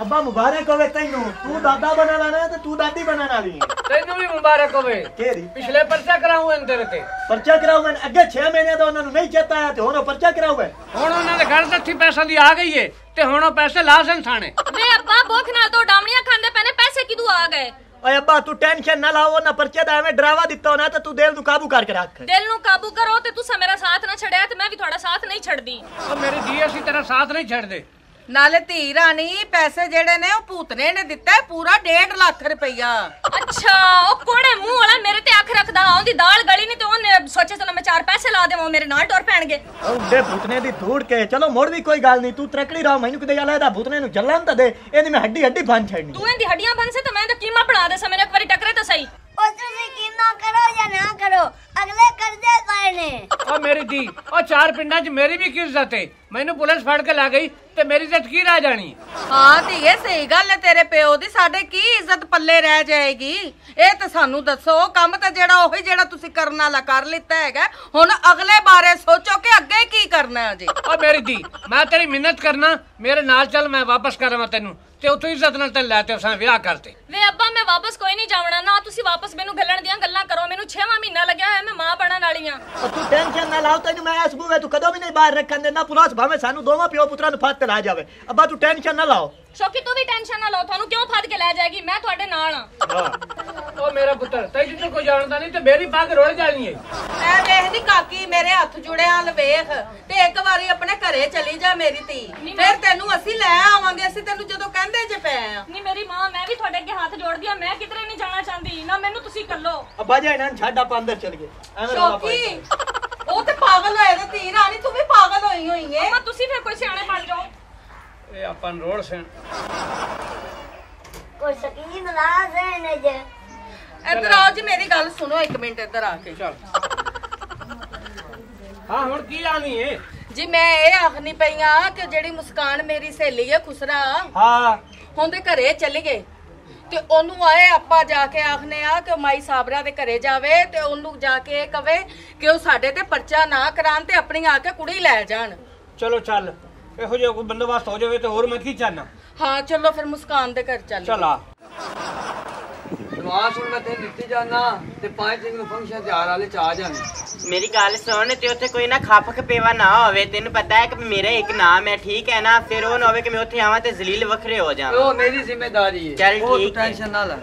ਅੱਬਾ ਮੁਬਾਰਕ ਹੋਵੇ ਤੈਨੂੰ। ਤੂੰ ਦਾਦਾ ਬਣਾ ਲੈਣਾ ਤੇ ਤੂੰ ਦਾਦੀ ਬਣਨ ਵਾਲੀ ਹੈ। ਤੈਨੂੰ ਵੀ ਮੁਬਾਰਕ ਹੋਵੇ। ਕਿਹੜੀ? ਪਿਛਲੇ ਪਰਚਾ ਕਰਾਉਂ ਤੇਰੇ ਤੇ। ਪਰਚਾ ਕਰਾਉਣ ਅੱਗੇ 6 ਮਹੀਨੇ ਦਾ ਉਹਨਾਂ ਨੂੰ ਨਹੀਂ ਚੇਤਾ ਆਇਆ ਤੇ ਹੁਣ ਉਹ ਪਰਚਾ ਕਰਾਉਗਾ ਹੁਣ ਉਹਨਾਂ ਦੇ ਘਰ ਤੱਥੀ ਪੈਸਾ ਦੀ ਆ ਗਈ ਏ ਤੇ ਹੁਣ ਉਹ ਪੈਸੇ ਲਾਜ਼ਮ ਥਾਣੇ। ਵੇ ਅੱਬਾ ਭੁੱਖ ਨਾਲ ਤੋਂ ਡਾਮਣੀਆਂ ਖਾਂਦੇ ਪੈਨੇ ਪੈਸੇ ਕਿਦੋਂ ਆ ਗਏ? ਓਏ ਅੱਬਾ ਤੂੰ ਟੈਨਸ਼ਨ ਨਾ ਲਾਓ ਉਹਨਾਂ ਪਰਚੇ ਦਾ ਐਵੇਂ ਡਰਾਵਾ ਦਿੱਤਾ ਹੋਣਾ ਤੇ ਤੂੰ ਦਿਲ ਨੂੰ ਕਾਬੂ ਕਰਕੇ ਰੱਖ। ਦਿਲ ਨੂੰ ਕਾਬੂ ਕਰੋ ਤੇ ਤੁਸੀਂ ਮੇਰਾ ਸਾਥ ਨਾ ਛੜਿਆ ਤੇ ਮੈਂ ਵੀ ਤੁਹਾਡਾ ਸਾਥ ਨਹੀਂ ਛੱਡਦੀ। ਮੇਰੀ ਜੀ ਅਸੀਂ ਤੇਰਾ ਸਾਥ ਨਹੀਂ ਛੱਡਦੇ। ਨਾਲੇ ਧੀ ਰਾਣੀ ਪੈਸੇ ਜਿਹੜੇ ਨੇ ਉਹ ਭੂਤਨੇ ਨੇ ਦਿੱਤਾ ਹੈ ਪੂਰਾ 1.5 ਲੱਖ ਰੁਪਈਆ। ਅੱਛਾ ਉਹ ਕੋੜੇ ਮੂੰਹ ਵਾਲਾ ਮੇਰੇ ਤੇ ਅੱਖ ਰੱਖਦਾ ਉਹਦੀ ਦਾਲ ਗਲੀ ਨਹੀਂ ਤੇ ਉਹਨੇ ਸੋਚਿਆ ਚਲੋ ਮੈਂ ਚਾਰ ਪੈਸੇ ਲਾ ਦੇਵਾਂ ਉਹ ਮੇਰੇ ਨਾਲ ਟੁਰ ਪੈਣਗੇ। ਉਹਦੇ ਭੂਤਨੇ ਦੀ ਧੂੜ ਕੇ ਚਲੋ ਮੋੜ ਵੀ ਕੋਈ ਗੱਲ ਨਹੀਂ ਤੂੰ ਤਰਕੜੀ ਰਹਾ ਮੈਨੂੰ ਕਿਤੇ ਯਾਲਾ ਇਹਦਾ ਭੂਤਨੇ ਨੂੰ ਜੱਲਣ ਤਾਂ ਦੇ ਇਹਦੀ ਮੈਂ ਹੱਡੀ ਹੱਡੀ ਬੰਨ ਛੱਡਣੀ। ਤੂੰ ਇਹਦੀ ਹੱਡੀਆਂ ਬੰਸੇ ਤੇ ਮੈਂ ਤਾਂ ਕੀਮਾ ਬਣਾ ਦੇ ਸਾ ਮੈਨੂੰ ਇੱਕ ਵਾਰੀ ਟੱਕਰੇ ਤਾਂ ਸਹੀ। ਉਹ ਤੁਸੀਂ ਕਿੰਨਾ ਗੱਲਾਂ ਕਰੋ ਜਾਂ ਨਾ ਕਰੋ ਅਗਲੇ ਕਰਦੇ ਪਏ ਨੇ। ਉਹ ਮੇਰੀ ਧੀ ਉਹ ਚਾਰ ਪਿੰਡਾਂ 'ਚ ਮੇਰੀ ਵੀ ਕੀ ਇੱਜ਼ਤ ਹੈ ਮੈਨੂੰ ਪੁਲਿਸ ਫੜ ਕੇ ਲੈ ਗਈ ਤੇ ਮੇਰੀ ਇੱਜ਼ਤ ਕੀ ਰਹਿ ਜਾਣੀ? ਹਾਂ ਧੀਏ ਸਹੀ ਗੱਲ ਹੈ ਤੇਰੇ ਪਿਓ ਦੀ ਸਾਡੇ ਕੀ ਇੱਜ਼ਤ ਪੱਲੇ ਰਹਿ ਜਾਏਗੀ? ਇਹ ਤਾਂ ਸਾਨੂੰ ਦੱਸੋ ਉਹ ਕੰਮ ਤਾਂ ਜਿਹੜਾ ਉਹੀ ਜਿਹੜਾ ਤੁਸੀਂ ਕਰਨ ਵਾਲਾ ਕਰ ਲਿੱਤਾ ਹੈਗਾ ਹੁਣ ਅਗਲੇ ਬਾਰੇ ਸੋਚੋ ਕਿ ਅੱਗੇ ਕੀ ਕਰਨਾ ਹੈ ਜੀ। ਉਹ ਮੇਰੀ ਧੀ ਮੈਂ ਤੇਰੀ ਮਿਹਨਤ ਕਰਨਾ ਮੇਰੇ ਨਾਲ ਚੱਲ ਮੈਂ ਵਾਪਸ ਕਰਾਂਗਾ ਤੈਨੂੰ ਤੇ ਉੱਥੋਂ ਇੱਜ਼ਤ ਨਾਲ ਤੇ ਲੈ ਤੇ ਉਸਾਂ ਵਿਆਹ ਕਰਤੇ ਵੇ ਅੱਬਾ ਮੈਂ ਵਾਪਸ ਕੋਈ ਨਹੀਂ ਜਾਵਣਾ ਨਾ ਵਾਪਸ ਮੈਨੂੰ ਗੱਲਣ ਦੀਆਂ ਗੱਲਾਂ ਕਰੋ। ਮੈਨੂੰ 6ਵਾਂ ਮਹੀਨਾ ਲੱਗਿਆ ਹੋਇਆ ਮੈਂ ਮਾਂ ਬਣਨ ਵਾਲੀ ਆ ਤੂੰ ਟੈਨਸ਼ਨ ਨਾ ਲਾਓ ਤੈਨੂੰ ਮੈਂ ਇਸ ਬੂਵੇ ਤੂੰ ਕਦੋਂ ਵੀ ਨਹੀਂ ਬਾਹਰ ਰੱਖਣ ਦੇਣਾ ਪੁਲਿਸ ਭਾਵੇਂ ਸਾਨੂੰ ਦੋਵਾਂ ਪਿਓ ਪੁੱਤਰਾਂ ਨੂੰ ਫੱਤ ਲਾ ਜਾਵੇ। ਅੱਬਾ ਤੂੰ ਟੈਨਸ਼ਨ ਨਾ ਲਾਓ। ਸ਼ੌਕੀ ਤੂੰ ਵੀ ਟੈਨਸ਼ਨ ਨਾ ਲਓ। ਤੁਹਾਨੂੰ ਕਿਉਂ ਫੜ ਕੇ ਲੈ ਜਾਏਗੀ? ਮੈਂ ਤੁਹਾਡੇ ਨਾਲ ਆ ਉਹ ਮੇਰਾ ਪੁੱਤਰ ਤੈਨੂੰ ਤਾਂ ਕੋਈ ਜਾਣਦਾ ਨਹੀਂ ਤੇ ਮੇਰੀ ਪੱਗ ਰੋੜ ਜਾਣੀ ਹੈ ਐ ਵੇਖਦੀ ਕਾਕੀ ਮੇਰੇ ਹੱਥ ਜੁੜਿਆ ਲ ਵੇਖ। ਤੇ ਇੱਕ ਵਾਰੀ ਆਪਣੇ ਘਰੇ ਚਲੀ ਜਾ ਮੇਰੀ ਧੀ। ਫਿਰ ਤੈਨੂੰ ਅਸੀਂ ਲੈ ਆਵਾਂਗੇ ਅਸੀਂ ਤੈਨੂੰ ਜਦੋਂ ਕਹਿੰਦੇ ਜੇ ਪਏ ਆ। ਨਹੀਂ ਮੇਰੀ ਮਾਂ ਮੈਂ ਵੀ ਤੁਹਾਡੇ ਅੱਗੇ ਹੱਥ ਜੋੜਦੀ ਆ ਮੈਂ ਕਿਧਰੇ ਨਹੀਂ ਜਾਣਾ ਚਾਹੁੰਦੀ। ਨਾ ਮੈਨੂੰ ਤੁਸੀਂ ਕੱਲੋ ਅੱਬਾ ਜੀ ਇਹਨਾਂ ਨੂੰ ਛੱਡ ਆਪਾਂ ਅੰਦਰ ਚਲ ਗਏ। ਐਵੇਂ ਰੌਲਾ ਪਾਈ ਉਹ ਤੇ ਪਾਗਲ ਹੋਏ ਤੇ ਧੀ ਰਾਣੀ ਤੂੰ ਵੀ ਪਾਗਲ ਹੋਈ ਹੋਈ ਏ। ਮਾਂ ਤੁਸੀਂ ਫਿਰ ਕੋਈ ਸਿਆਣੇ ਬਣ ਜਾਓ। ਇਹ ਆਪਾਂ ਰੋੜ ਸੈਣ ਕੋਈ ਸਕੀਨ ਲਾ ਨੇ ਜੇ। ਇੱਧਰ ਆਓ ਜੀ ਮੇਰੀ ਗੱਲ ਸੁਣੋ ਇੱਕ ਮਿੰਟ ਇੱਧਰ ਆ ਕੇ ਚੱਲ। ਹਾਂ ਹੁਣ ਕੀ ਆਣੀ ਹੈ ਜੀ ਮੈਂ ਇਹ ਆਖਣੀ ਪਈ ਆ ਕਿ ਜਿਹੜੀ ਮੁਸਕਾਨ ਮੇਰੀ ਸਹੇਲੀ ਹੈ ਖੁਸਰਾ ਹਾਂ। ਉਹਦੇ ਘਰੇ ਚਲੇ ਗਏ। ਤੇ ਉਹਨੂੰ ਆਏ ਆਪਾਂ ਜਾ ਕੇ ਆਖਨੇ ਆ ਕਿ ਮਾਈ ਸਾਬਰਾ ਦੇ ਘਰੇ ਜਾਵੇ ਤੇ ਉਹਨੂੰ ਜਾ ਕੇ ਇਹ ਕਵੇ ਕਿ ਉਹ ਸਾਡੇ ਤੇ ਪਰਚਾ ਨਾ ਕਰਾਣ ਤੇ ਆਪਣੀ ਆ ਕੇ ਕੁੜੀ ਲੈ ਜਾਣ। ਚਲੋ ਚੱਲ। ਇਹੋ ਜਿਹਾ ਕੋਈ ਬੰਦੋਬਸਤ ਹੋ ਜਾਵੇ ਤੇ ਹੋਰ ਮੈਂ ਕੀ ਚਾਹਨਾ? ਹਾਂ ਚਲੋ ਫਿਰ ਮੁਸਕਾਨ ਦੇ ਘਰ ਚੱਲ। ਚੱਲ ਆ ਐਡਵਾਂਸ ਹੁਣ ਮੈਂ ਤੈਨੂੰ ਦਿੱਤੀ ਜਾਣਾ ਤੇ 5 ਤਰੀਕ ਨੂੰ ਫੰਕਸ਼ਨ ਤਿਆਰ ਵਾਲੇ ਚ ਆ ਜਾਣੀ ਮੇਰੀ ਗੱਲ ਸੁਣ ਤੇ ਉੱਥੇ ਕੋਈ ਨਾ ਖੱਪ ਖਪੇਵਾ ਨਾ ਹੋਵੇ ਤੈਨੂੰ ਪਤਾ ਹੈ ਕਿ ਮੇਰਾ ਇੱਕ ਨਾਮ ਹੈ ਠੀਕ ਹੈ ਨਾ? ਫਿਰ ਉਹ ਨਾ ਹੋਵੇ ਕਿ ਮੈਂ ਉੱਥੇ ਆਵਾਂ ਤੇ ਜ਼ਲੀਲ ਵੱਖਰੇ ਹੋ ਜਾਵਾਂ। ਉਹ ਮੇਰੀ ਜ਼ਿੰਮੇਵਾਰੀ ਹੈ। ਚੱਲ ਠੀਕ। ਟੈਨਸ਼ਨ ਨਾ ਲੈ।